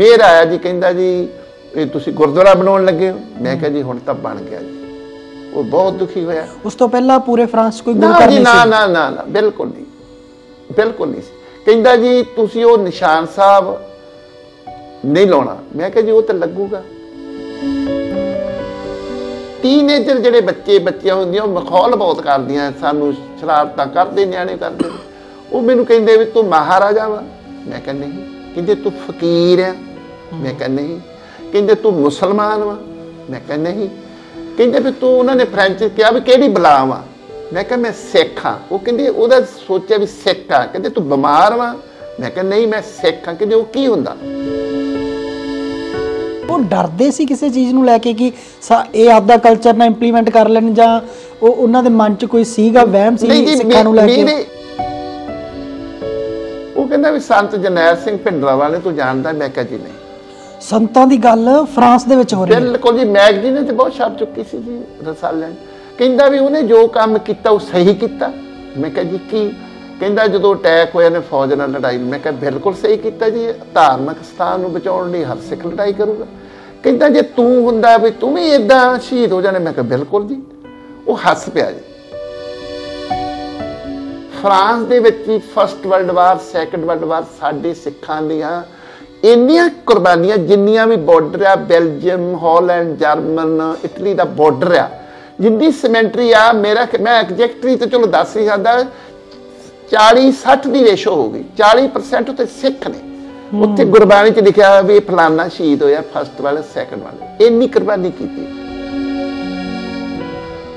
ਮੇਰ ਆਇਆ ਜੀ ਕਹਿੰਦਾ ਜੀ ਇਹ ਤੁਸੀਂ ਗੁਰਦੁਆਰਾ ਬਣਾਉਣ ਲੱਗੇ ਹੋ? ਮੈਂ ਕਿਹਾ ਜੀ ਹੁਣ ਤਾਂ ਬਣ ਗਿਆ ਜੀ। ਉਹ ਬਹੁਤ ਦੁਖੀ ਹੋਇਆ। ਉਸ ਤੋਂ ਪਹਿਲਾਂ ਪੂਰੇ ਫਰਾਂਸ ਕੋਈ ਗੁਰੂ ਨਾ ਘਰ ਨਹੀਂ ਨਾ ਸੀ? ਨਾ ਨਾ ਨਾ ਬਿਲਕੁਲ ਨਹੀਂ। ਬਿਲਕੁਲ ਨਹੀਂ ਸੀ। ਕਹਿੰਦਾ ਜੀ ਤੁਸੀਂ ਉਹ ਨਿਸ਼ਾਨ ਸਾਹਿਬ ਨਹੀਂ ਲਾਉਣਾ। ਮੈਂ ਕਿਹਾ ਜੀ ਉਹ ਤਾਂ ਲੱਗੂਗਾ। ਟੀਨੇਜਰ ਜਿਹੜੇ ਬੱਚੇ ਬੱਚੀਆਂ ਹੁੰਦੀਆਂ ਉਹ ਮਖੌਲ ਬਹੁਤ ਕਰਦੀਆਂ। ਸਾਨੂੰ ਸ਼ਰਾਰਤਾਂ ਕਰਦੇ ਨਿਆਣੇ ਕਰਦੇ। ਨੇ। ਉਹ ਮੈਨੂੰ ਕਹਿੰਦੇ ਵੀ ਤੂੰ ਮਹਾਰਾਜਾ ਵਾ। ਮੈਂ ਕਿਹਾ ਨਹੀਂ। ਕਹਿੰਦੇ ਤੂੰ ਫਕੀਰ ਆ। ਮੈਂ ਕਿਹਾ ਨਹੀਂ। ਕਹਿੰਦੇ ਤੂੰ ਮੁਸਲਮਾਨ ਵਾ। ਮੈਂ ਕਿਹਾ ਨਹੀਂ। ਕਹਿੰਦੇ ਵੀ ਤੂੰ ਉਹਨਾਂ ਨੇ ਫ੍ਰੈਂਚ ਕਿਹਾ ਵੀ ਕਿਹੜੀ ਬਲਾ ਵਾ? ਮੈਂ ਕਿਹਾ ਮੈਂ ਸਿੱਖ ਹਾਂ। ਉਹ ਕਹਿੰਦੇ ਉਹਦਾ ਸੋਚਿਆ ਵੀ ਸਿੱਖ ਆ। ਕਹਿੰਦੇ ਤੂੰ ਬਿਮਾਰ ਵਾ? ਮੈਂ ਕਿਹਾ ਨਹੀਂ ਮੈਂ ਸਿੱਖ ਹਾਂ। ਕਹਿੰਦੇ ਉਹ ਕੀ ਹੁੰਦਾ? ਉਹ ਡਰਦੇ ਸੀ ਕਿਸੇ ਚੀਜ਼ ਨੂੰ ਲੈ ਕੇ ਕਿ ਇਹ ਆਪਦਾ ਕਲਚਰ ਨਾ ਇੰਪਲੀਮੈਂਟ ਕਰ ਲੈਣ ਜਾਂ ਉਹ ਉਹਨਾਂ ਦੇ ਮਨ 'ਚ ਕੋਈ ਸੀਗਾ ਵਹਿਮ ਸੀ ਸਿੱਖਾਂ ਨੂੰ ਲੈ ਕੇ? ਉਹ ਕਹਿੰਦਾ ਵੀ ਸੰਤ ਜਰਨੈਲ ਸਿੰਘ ਭਿੰਡਰਾ ਵਾਲੇ ਤੂੰ ਜਾਣਦਾ ਮੈਂ ਕਿਹਾ ਜੀ ਨਹੀਂ। ਸੰਤਾਂ ਦੀ ਗੱਲ ਫਰਾਂਸ ਦੇ ਵਿੱਚ ਹੋ ਰਹੀ ਹੈ। ਬਿਲਕੁਲ ਜੀ, ਮੈਗਜ਼ੀਨ ਤੇ ਬਹੁਤ ਛਾਪ ਚੁੱਕੀ ਸੀ ਜੀ ਰਸਾਲਿਆਂ ਕਹਿੰਦਾ ਵੀ ਉਹਨੇ ਜੋ ਕੰਮ ਕੀਤਾ, ਉਹ ਸਹੀ ਕੀਤਾ। ਮੈਂ ਕਿਹਾ ਜੀ, ਕੀ? ਕਹਿੰਦਾ ਜਦੋਂ ਅਟੈਕ ਹੋਇਆ ਨੇ ਫੌਜ ਨਾਲ ਲੜਾਈ ਮੈਂ ਕਿਹਾ ਬਿਲਕੁਲ ਸਹੀ ਕੀਤਾ ਜੀ, ਧਾਰਮਿਕ ਸਥਾਨ ਨੂੰ ਬਚਾਉਣ ਲਈ ਹਰ ਸਿੱਖ ਲੜਾਈ ਕਰੂਗਾ। ਕਹਿੰਦਾ ਜੇ ਤੂੰ ਹੁੰਦਾ ਵੀ ਤੂੰ ਵੀ ਇਦਾਂ ਸ਼ਹੀਦ ਹੋ ਜਾਣੇ, ਮੈਂ ਕਿਹਾ ਬਿਲਕੁਲ ਜੀ। ਉਹ ਹੱਸ ਪਿਆ ਜੀ। ਫਰਾਂਸ ਦੇ ਵਿੱਚ ਹੀ first world war second world war ਸਾਡੇ ਸਿੱਖਾਂ ਦੀਆਂ ਇੰਨੀਆਂ ਕੁਰਬਾਨੀਆਂ ਜਿੰਨੀਆਂ ਵੀ ਬਾਰਡਰ ਆ ਬੈਲਜੀਅਮ ਹਾਲੈਂਡ ਜਰਮਨ ਇਟਲੀ ਦਾ ਬਾਰਡਰ ਆ ਜਿੰਦੀ ਸਿਮੈਂਟਰੀ ਆ ਮੇਰਾ ਮੈਂ ਐਗਜ਼ੈਕਟਲੀ ਤੇ ਚਲੋ ਦੱਸ ਨਹੀਂ ਸਕਦਾ 40 60 ਦੀ ਰੇਸ਼ੋ ਹੋ ਗਈ 40% ਉੱਤੇ ਸਿੱਖ ਨੇ। ਉੱਥੇ ਗੁਰਬਾਣੀ 'ਚ ਲਿਖਿਆ ਹੋਇਆ ਵੀ ਇਹ ਫਲਾਨਾ ਸ਼ਹੀਦ ਹੋਇਆ ਫਸਟ ਵਾਲਾ ਸੈਕੰਡ ਵਾਲਾ ਇੰਨੀ ਕੁਰਬਾਨੀ ਕੀਤੀ।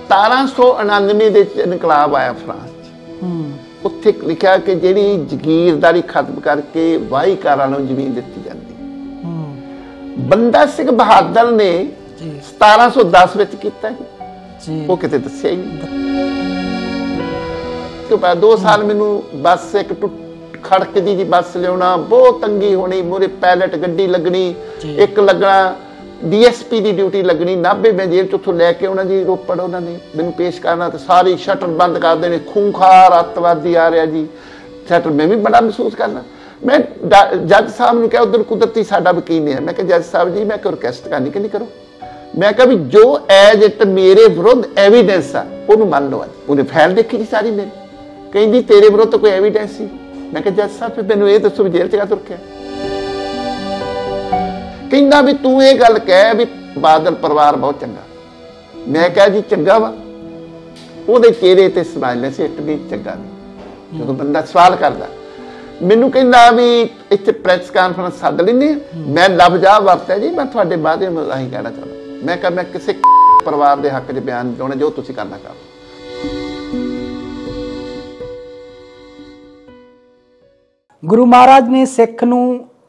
1799 ਦੇ ਵਿੱਚ ਇਨਕਲਾਬ ਆਇਆ ਫਰਾਂਸ 'ਚ। ਹੂੰ। ਉੱਥੇ ਲਿਖਿਆ ਕਿ ਜਿਹੜੀ ਜ਼ਗੀਰਦਾਰੀ ਖਤਮ ਕਰਕੇ ਵਾਹੀਕਾਰਾਂ ਨੂੰ ਜ਼ਮੀਨ ਦਿੱਤੀ ਜਾਂਦੀ। ਬੰਦਾ ਸਿੰਘ ਬਹਾਦਰ ਨੇ ਜੀ। 1710 ਵਿੱਚ ਕੀਤਾ ਜੀ। ਉਹ ਕਿਤੇ ਦੱਸਿਆ ਹੀ ਨਹੀਂ। ਕਿ ਬਾਅਦ ਦੋ ਸਾਲ ਮੈਨੂੰ ਬੱਸ ਇੱਕ ਟੁੱਟ ਖੜਕਦੀ ਜੀ ਬੱਸ ਲਿਆਉਣਾ ਬਹੁਤ ਤੰਗੀ ਹੋਣੀ ਮੂਰੇ ਪੈਲਟ ਗੱਡੀ ਲੱਗਣੀ। ਇੱਕ ਲੱਗਣਾ ਡੀਐਸਪੀ ਦੀ ਡਿਊਟੀ ਲੱਗਣੀ, ਨਾਭੇ ਮੈਂ ਜੇਲ੍ਹ ਚ ਉੱਥੋਂ ਲੈ ਕੇ ਆਉਣਾ ਜੀ ਰੋਪੜ ਉਹਨਾਂ ਨੇ ਮੈਨੂੰ ਪੇਸ਼ ਕਰਨਾ ਤੇ ਸਾਰੀ ਸ਼ਟਰ ਬੰਦ ਕਰ ਦੇਣੇ, ਖੂੰਖਾਰ ਅੱਤਵਾਦੀ ਆ ਰਿਹਾ ਜੀ। ਸ਼ਟਰ ਮੈਂ ਵੀ ਬੜਾ ਮਹਿਸੂਸ ਕਰਨਾ। ਮੈਂ ਜੱਜ ਸਾਹਿਬ ਨੂੰ ਕਿਹਾ, ਉਧਰ ਕੁਦਰਤੀ ਸਾਡਾ ਵਕੀਲ ਨਹੀਂ ਹੈ। ਮੈਂ ਕਿਹਾ, ਜੱਜ ਸਾਹਿਬ ਜੀ, ਮੈਂ ਕੋਈ ਰਿਕਵੈਸਟ ਕਰਨੀ ਕਿ ਨਹੀਂ ਕਰੋ? ਮੈਂ ਕਿਹਾ ਵੀ ਜੋ ਐਜ ਇਟ ਮੇਰੇ ਵਿਰੁੱਧ ਐਵੀਡੈਂਸ ਆ, ਉਹਨੂੰ ਮੰਨ ਲਓ ਅੱਜ। ਉਹਨੇ ਫਾਈਲ ਦੇਖੀ ਜੀ ਸਾਰੀ ਮੇਰੀ। ਕਹਿੰਦੀ, ਤੇਰੇ ਵਿਰੁੱਧ ਕੋਈ ਐਵੀਡੈਂਸ ਸੀ ਮੈਂ ਕਿਹਾ, ਜੱਜ ਸਾਹਿਬ, ਫਿਰ ਮੈਨੂੰ ਇਹ ਦੱਸੋ ਵੀ ਜੇਲ੍ਹ ਚ ਕਾ ਤੁਰ ਕੇ ਕਹਿੰਦਾ ਵੀ ਤੂੰ ਇਹ ਗੱਲ ਕਹਿ ਵੀ ਬਾਦਲ ਪਰਿਵਾਰ ਬਹੁਤ ਚੰਗਾ। ਮੈਂ ਕਿਹਾ ਜੀ ਚੰਗਾ ਵਾ। ਉਹਦੇ ਚਿਹਰੇ ਤੇ ਸਮਾਈਲ ਸੀ ਇੱਕ ਵੀ ਚੰਗਾ ਨਹੀਂ ਜਦੋਂ ਬੰਦਾ ਸਵਾਲ ਕਰਦਾ, ਮੈਨੂੰ ਕਹਿੰਦਾ ਵੀ ਇੱਥੇ ਪ੍ਰੈਸ ਕਾਨਫਰੰਸ ਸੱਦ ਲੈਂਦੇ ਮੈਂ ਲਫ਼ਜ਼ਾ ਵਰਤਿਆ ਜੀ, ਮੈਂ ਤੁਹਾਡੇ ਬਾਰੇ ਆਹੀ ਕਹਿਣਾ ਚਾਹੁੰਦਾ। ਮੈਂ ਕਿਹਾ ਮੈਂ ਕਿਸੇ ਪਰਿਵਾਰ ਦੇ ਹੱਕ 'ਚ ਬਿਆਨ ਨਹੀਂ ਚਾਹੁੰਦਾ ਜੋ ਤੁਸੀਂ ਕਰਨਾ ਕਰੋ ਗੁਰੂ ਮਹਾਰਾਜ ਨੇ ਸਿੱਖ ਨੂੰ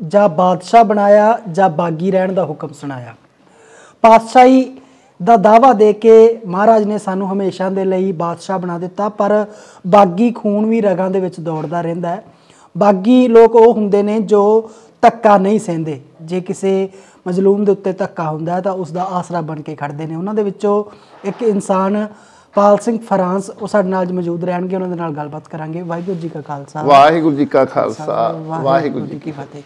ਜਾਂ ਬਾਦਸ਼ਾਹ ਬਣਾਇਆ ਜਾਂ ਬਾਗੀ ਰਹਿਣ ਦਾ ਹੁਕਮ ਸੁਣਾਇਆ। ਪਾਤਸ਼ਾਹੀ ਦਾ ਦਾਵਾ ਦੇ ਕੇ ਮਹਾਰਾਜ ਨੇ ਸਾਨੂੰ ਹਮੇਸ਼ਾ ਦੇ ਲਈ ਬਾਦਸ਼ਾਹ ਬਣਾ ਦਿੱਤਾ ਪਰ ਬਾਗੀ ਖੂਨ ਵੀ ਰਗਾਂ ਦੇ ਵਿੱਚ ਦੌੜਦਾ ਰਹਿੰਦਾ ਹੈ। ਬਾਗੀ ਲੋਕ ਉਹ ਹੁੰਦੇ ਨੇ ਜੋ ਧੱਕਾ ਨਹੀਂ ਸਹਿੰਦੇ। ਜੇ ਕਿਸੇ ਮਜ਼ਲੂਮ ਦੇ ਉੱਤੇ ਧੱਕਾ ਹੁੰਦਾ ਤਾਂ ਉਸ ਦਾ ਆਸਰਾ ਬਣ ਕੇ ਖੜਦੇ ਨੇ। ਉਹਨਾਂ ਦੇ ਵਿੱਚੋਂ ਇੱਕ ਇਨਸਾਨ ਪਾਲ ਸਿੰਘ ਫਰਾਂਸ ਉਹ ਸਾਡੇ ਨਾਲ ਮੌਜੂਦ ਰਹਿਣਗੇ ਉਹਨਾਂ ਦੇ ਨਾਲ ਗੱਲਬਾਤ ਕਰਾਂਗੇ। ਵਾਹਿਗੁਰੂ ਜੀ ਕਾ ਖਾਲਸਾ। ਵਾਹਿਗੁਰੂ ਜੀ ਕਾ ਖਾਲਸਾ। ਵਾਹਿਗੁਰੂ ਜੀ ਕੀ ਫਤਿਹ।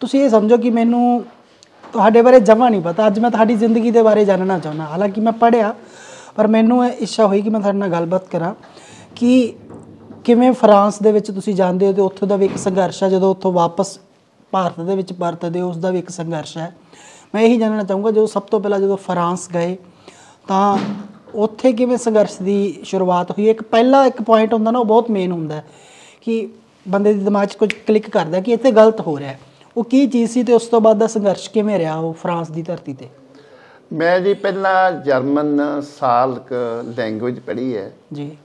ਤੁਸੀਂ ਇਹ ਸਮਝੋ ਕਿ ਮੈਨੂੰ ਤੁਹਾਡੇ ਬਾਰੇ ਜਮਾ ਨਹੀਂ ਪਤਾ। ਅੱਜ ਮੈਂ ਤੁਹਾਡੀ ਜ਼ਿੰਦਗੀ ਦੇ ਬਾਰੇ ਜਾਣਨਾ ਚਾਹੁੰਦਾ। ਹਾਲਾਂਕਿ ਮੈਂ ਪੜ੍ਹਿਆ, ਪਰ ਮੈਨੂੰ ਇਹ ਇੱਛਾ ਹੋਈ ਕਿ ਮੈਂ ਤੁਹਾਡੇ ਨਾਲ ਗੱਲਬਾਤ ਕਰਾਂ ਕਿ ਕਿਵੇਂ ਫਰਾਂਸ ਦੇ ਵਿੱਚ ਤੁਸੀਂ ਜਾਂਦੇ ਹੋ ਤੇ ਉੱਥੋਂ ਦਾ ਵੀ ਇੱਕ ਸੰਘਰਸ਼ ਹੈ, ਜਦੋਂ ਉੱਥੋਂ ਵਾਪਸ ਭਾਰਤ ਦੇ ਵਿੱਚ ਪਰਤਦੇ ਹੋ ਉਸ ਦਾ ਵੀ ਇੱਕ ਸੰਘਰਸ਼ ਹੈ। ਮੈਂ ਇਹੀ ਜਾਣਨਾ ਚਾਹੂੰਗਾ, ਜਦੋਂ ਸਭ ਤੋਂ ਪਹਿਲਾਂ ਜਦੋਂ ਫਰਾਂਸ ਗਏ, ਤਾਂ ਉੱਥੇ ਕਿਵੇਂ ਸੰਘਰਸ਼ ਦੀ ਸ਼ੁਰੂਆਤ ਹੋਈ? ਇੱਕ ਪਹਿਲਾ ਇੱਕ ਪੁਆਇੰਟ ਹੁੰਦਾ ਨਾ, ਉਹ ਬਹੁਤ ਮੇਨ ਹੁੰਦਾ ਕਿ ਬੰਦੇ ਦੇ ਦਿਮਾਗ 'ਚ ਕੁਝ ਕਲਿੱਕ ਕਰਦਾ ਕਿ ਇੱਥੇ ਗਲਤ ਹੋ ਰਿਹਾ ਉਹ ਕੀ ਚੀਜ਼ ਸੀ ਤੇ ਉਸ ਤੋਂ ਬਾਅਦ ਦਾ ਸੰਘਰਸ਼ ਕਿਵੇਂ ਰਿਹਾ ਉਹ ਫਰਾਂਸ ਦੀ ਧਰਤੀ ਤੇ? ਮੈਂ ਜੀ ਪਹਿਲਾਂ ਜਰਮਨ ਸਾਲ ਕ ਲੈਂਗੁਏਜ ਪੜ੍ਹੀ ਹੈ। ਜੀ।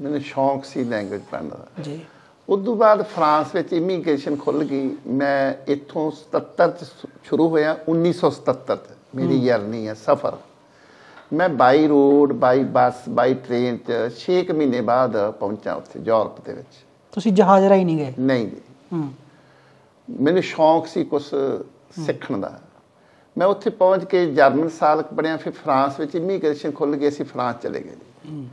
ਮੈਨੂੰ ਸ਼ੌਂਕ ਸੀ ਲੈਂਗੁਏਜ ਪੜ੍ਹਨ ਦਾ। ਜੀ। ਉਸ ਤੋਂ ਬਾਅਦ ਫਰਾਂਸ ਵਿੱਚ ਇਮੀਗ੍ਰੇਸ਼ਨ ਖੁੱਲ ਗਈ। ਮੈਂ ਇੱਥੋਂ 77 ਚ ਸ਼ੁਰੂ ਹੋਇਆ 1977 ਚ। ਮੇਰੀ ਜਰਨੀ ਹੈ ਸਫ਼ਰ। ਮੈਂ ਬਾਈ road by bus by train ਚ 6 ਮਹੀਨੇ ਬਾਅਦ ਪਹੁੰਚਾ ਉੱਥੇ ਯੂਰਪ ਦੇ ਵਿੱਚ। ਤੁਸੀਂ ਜਹਾਜ਼ ਰਾਹੀਂ ਨਹੀਂ ਗਏ? ਨਹੀਂ ਜੀ। ਹੂੰ। ਮੈਨੂੰ ਸ਼ੌਂਕ ਸੀ ਕੁਝ ਸਿੱਖਣ ਦਾ। ਮੈਂ ਉੱਥੇ ਪਹੁੰਚ ਕੇ ਜਰਮਨ ਸਾਲ ਕੁ ਪੜ੍ਹਿਆ ਫਿਰ ਫਰਾਂਸ ਵਿੱਚ ਇਮੀਗ੍ਰੇਸ਼ਨ ਖੁੱਲ ਗਈ ਅਸੀਂ ਫਰਾਂਸ ਚਲੇ ਗਏ ਜੀ।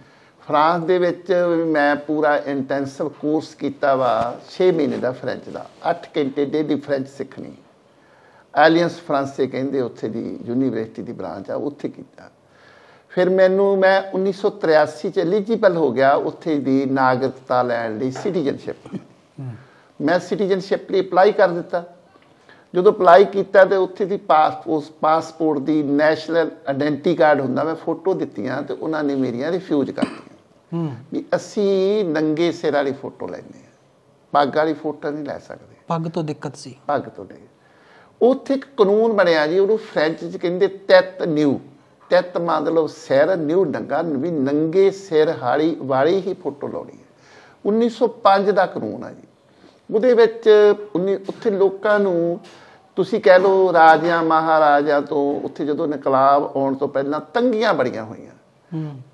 ਫਰਾਂਸ ਦੇ ਵਿੱਚ ਮੈਂ ਪੂਰਾ ਇੰਟੈਂਸਿਵ ਕੋਰਸ ਕੀਤਾ ਵਾ 6 ਮਹੀਨੇ ਦਾ ਫ੍ਰੈਂਚ ਦਾ। 8 ਘੰਟੇ ਡੇਲੀ ਫ੍ਰੈਂਚ ਸਿੱਖਣੀ। ਐਲੀਅੰਸ ਫਰਾਂਸੇ ਕਹਿੰਦੇ ਉੱਥੇ ਦੀ ਯੂਨੀਵਰਸਿਟੀ ਦੀ ਬ੍ਰਾਂਚ ਆ ਉੱਥੇ ਕੀਤਾ। ਫਿਰ ਮੈਨੂੰ ਮੈਂ 1983 ਚ ਐਲੀਜੀਬਲ ਹੋ ਗਿਆ ਉੱਥੇ ਦੀ ਨਾਗਰਿਕਤਾ ਲੈਣ ਲਈ ਸਿਟੀਜ਼ਨਸ਼ਿਪ ਮੈਂ ਸਿਟੀਜ਼ਨਸ਼ਿਪ ਲਈ ਅਪਲਾਈ ਕਰ ਦਿੱਤਾ। ਜਦੋਂ ਅਪਲਾਈ ਕੀਤਾ ਤੇ ਉੱਥੇ ਦੀ ਪਾਸਪੋਰਟ ਪਾਸਪੋਰਟ ਦੀ ਨੈਸ਼ਨਲ ਆਇਡੈਂਟੀ ਕਾਰਡ ਹੁੰਦਾ ਮੈਂ ਫੋਟੋ ਦਿੱਤੀਆਂ ਤੇ ਉਹਨਾਂ ਨੇ ਮੇਰੀਆਂ ਰਿਫਿਊਜ਼ ਕਰਤੀਆਂ। ਹੂੰ। ਵੀ ਅਸੀਂ ਨੰਗੇ ਸਿਰ ਵਾਲੀ ਫੋਟੋ ਲੈਂਦੇ ਆ ਪੱਗ ਵਾਲੀ ਫੋਟੋ ਨਹੀਂ ਲੈ ਸਕਦੇ। ਪੱਗ ਤੋਂ ਦਿੱਕਤ ਸੀ। ਪੱਗ ਤੋਂ ਨਹੀਂ। ਉੱਥੇ ਇੱਕ ਕਾਨੂੰਨ ਬਣਿਆ ਜੀ ਉਹਨੂੰ ਫ੍ਰੈਂਚ ਚ ਕਹਿੰਦੇ ਤੈਤ ਨਿਊ ਤੈਤ ਮਤਲਬ ਸਿਰ ਨਿਊ ਨੰਗਾ ਵੀ ਨੰਗੇ ਸਿਰ ਹਾਲੀ ਵਾਲੀ ਹੀ ਫੋਟੋ ਲਾਉਣੀ ਹੈ। 1905 ਦਾ ਕਾਨੂੰਨ ਆ ਜੀ। ਉਹਦੇ ਵਿੱਚ ਉੱਥੇ ਲੋਕਾਂ ਨੂੰ ਤੁਸੀਂ ਕਹਿ ਲਓ ਰਾਜਿਆਂ ਮਹਾਰਾਜਾ ਤੋਂ ਉੱਥੇ ਜਦੋਂ ਇਨਕਲਾਬ ਆਉਣ ਤੋਂ ਪਹਿਲਾਂ ਤੰਗੀਆਂ ਬੜੀਆਂ ਹੋਈਆਂ।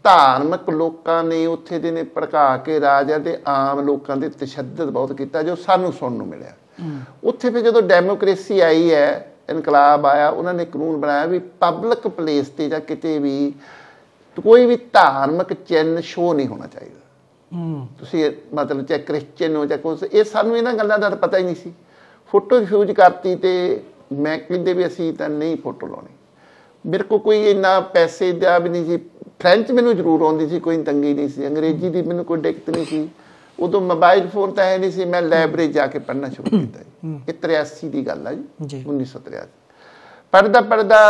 ਧਾਰਮਿਕ ਲੋਕਾਂ ਨੇ ਉੱਥੇ ਦੇ ਨੇ ਭੜਕਾ ਕੇ ਰਾਜਾ ਤੇ ਆਮ ਲੋਕਾਂ ਦੇ ਤਸ਼ੱਦਦ ਬਹੁਤ ਕੀਤਾ ਜੋ ਸਾਨੂੰ ਸੁਣਨ ਨੂੰ ਮਿਲਿਆ। ਉੱਥੇ ਫਿਰ ਜਦੋਂ ਡੈਮੋਕ੍ਰੇਸੀ ਆਈ ਹੈ ਇਨਕਲਾਬ ਆਇਆ ਉਹਨਾਂ ਨੇ ਕਾਨੂੰਨ ਬਣਾਇਆ ਵੀ ਪਬਲਿਕ ਪਲੇਸ ਤੇ ਜਾਂ ਕਿਤੇ ਵੀ ਕੋਈ ਵੀ ਧਾਰਮਿਕ ਚਿੰਨ੍ਹ ਸ਼ੋ ਨਹੀਂ ਹੋਣਾ ਚਾਹੀਦਾ। ਹੂੰ। ਤੁਸੀਂ ਮਤਲਬ ਚਾਹੇ ਕ੍ਰਿਸਚੀਅਨ ਹੋ ਜਾਂ ਕੁਛ ਇਹ ਸਾਨੂੰ ਇਹਨਾਂ ਗੱਲਾਂ ਦਾ ਪਤਾ ਹੀ ਨਹੀਂ ਸੀ। ਫੋਟੋ ਰਿਫਿਊਜ਼ ਕਰਤੀ ਤੇ ਮੈਂ ਕਹਿੰਦੇ ਵੀ ਅਸੀਂ ਤਾਂ ਨਹੀਂ ਫੋਟੋ ਲਾਉਣੀ। ਮੇਰੇ ਕੋ ਕੋਈ ਇੰਨਾ ਪੈਸੇ ਦਾ ਵੀ ਨਹੀਂ ਸੀ। ਫ੍ਰੈਂਚ ਮੈਨੂੰ ਜ਼ਰੂਰ ਆਉਂਦੀ ਸੀ ਕੋਈ ਤੰਗੀ ਨਹੀਂ ਸੀ। ਅੰਗਰੇਜ਼ੀ ਦੀ ਮੈਨੂੰ ਕੋਈ ਦਿੱਕਤ ਨਹੀਂ ਸੀ। ਉਦੋਂ ਮੋਬਾਈਲ ਫੋਨ ਤਾਂ ਹੈ ਨਹੀਂ ਸੀ ਮੈਂ ਲਾਇਬ੍ਰੇਰੀ ਜਾ ਕੇ ਪੜ੍ਹਨਾ ਸ਼ੁਰੂ ਕੀਤਾ ਜੀ। ਇਹ 83 ਦੀ ਗੱਲ ਆ ਜੀ ਜੀ। 1983 ਪੜਦਾ ਪੜਦਾ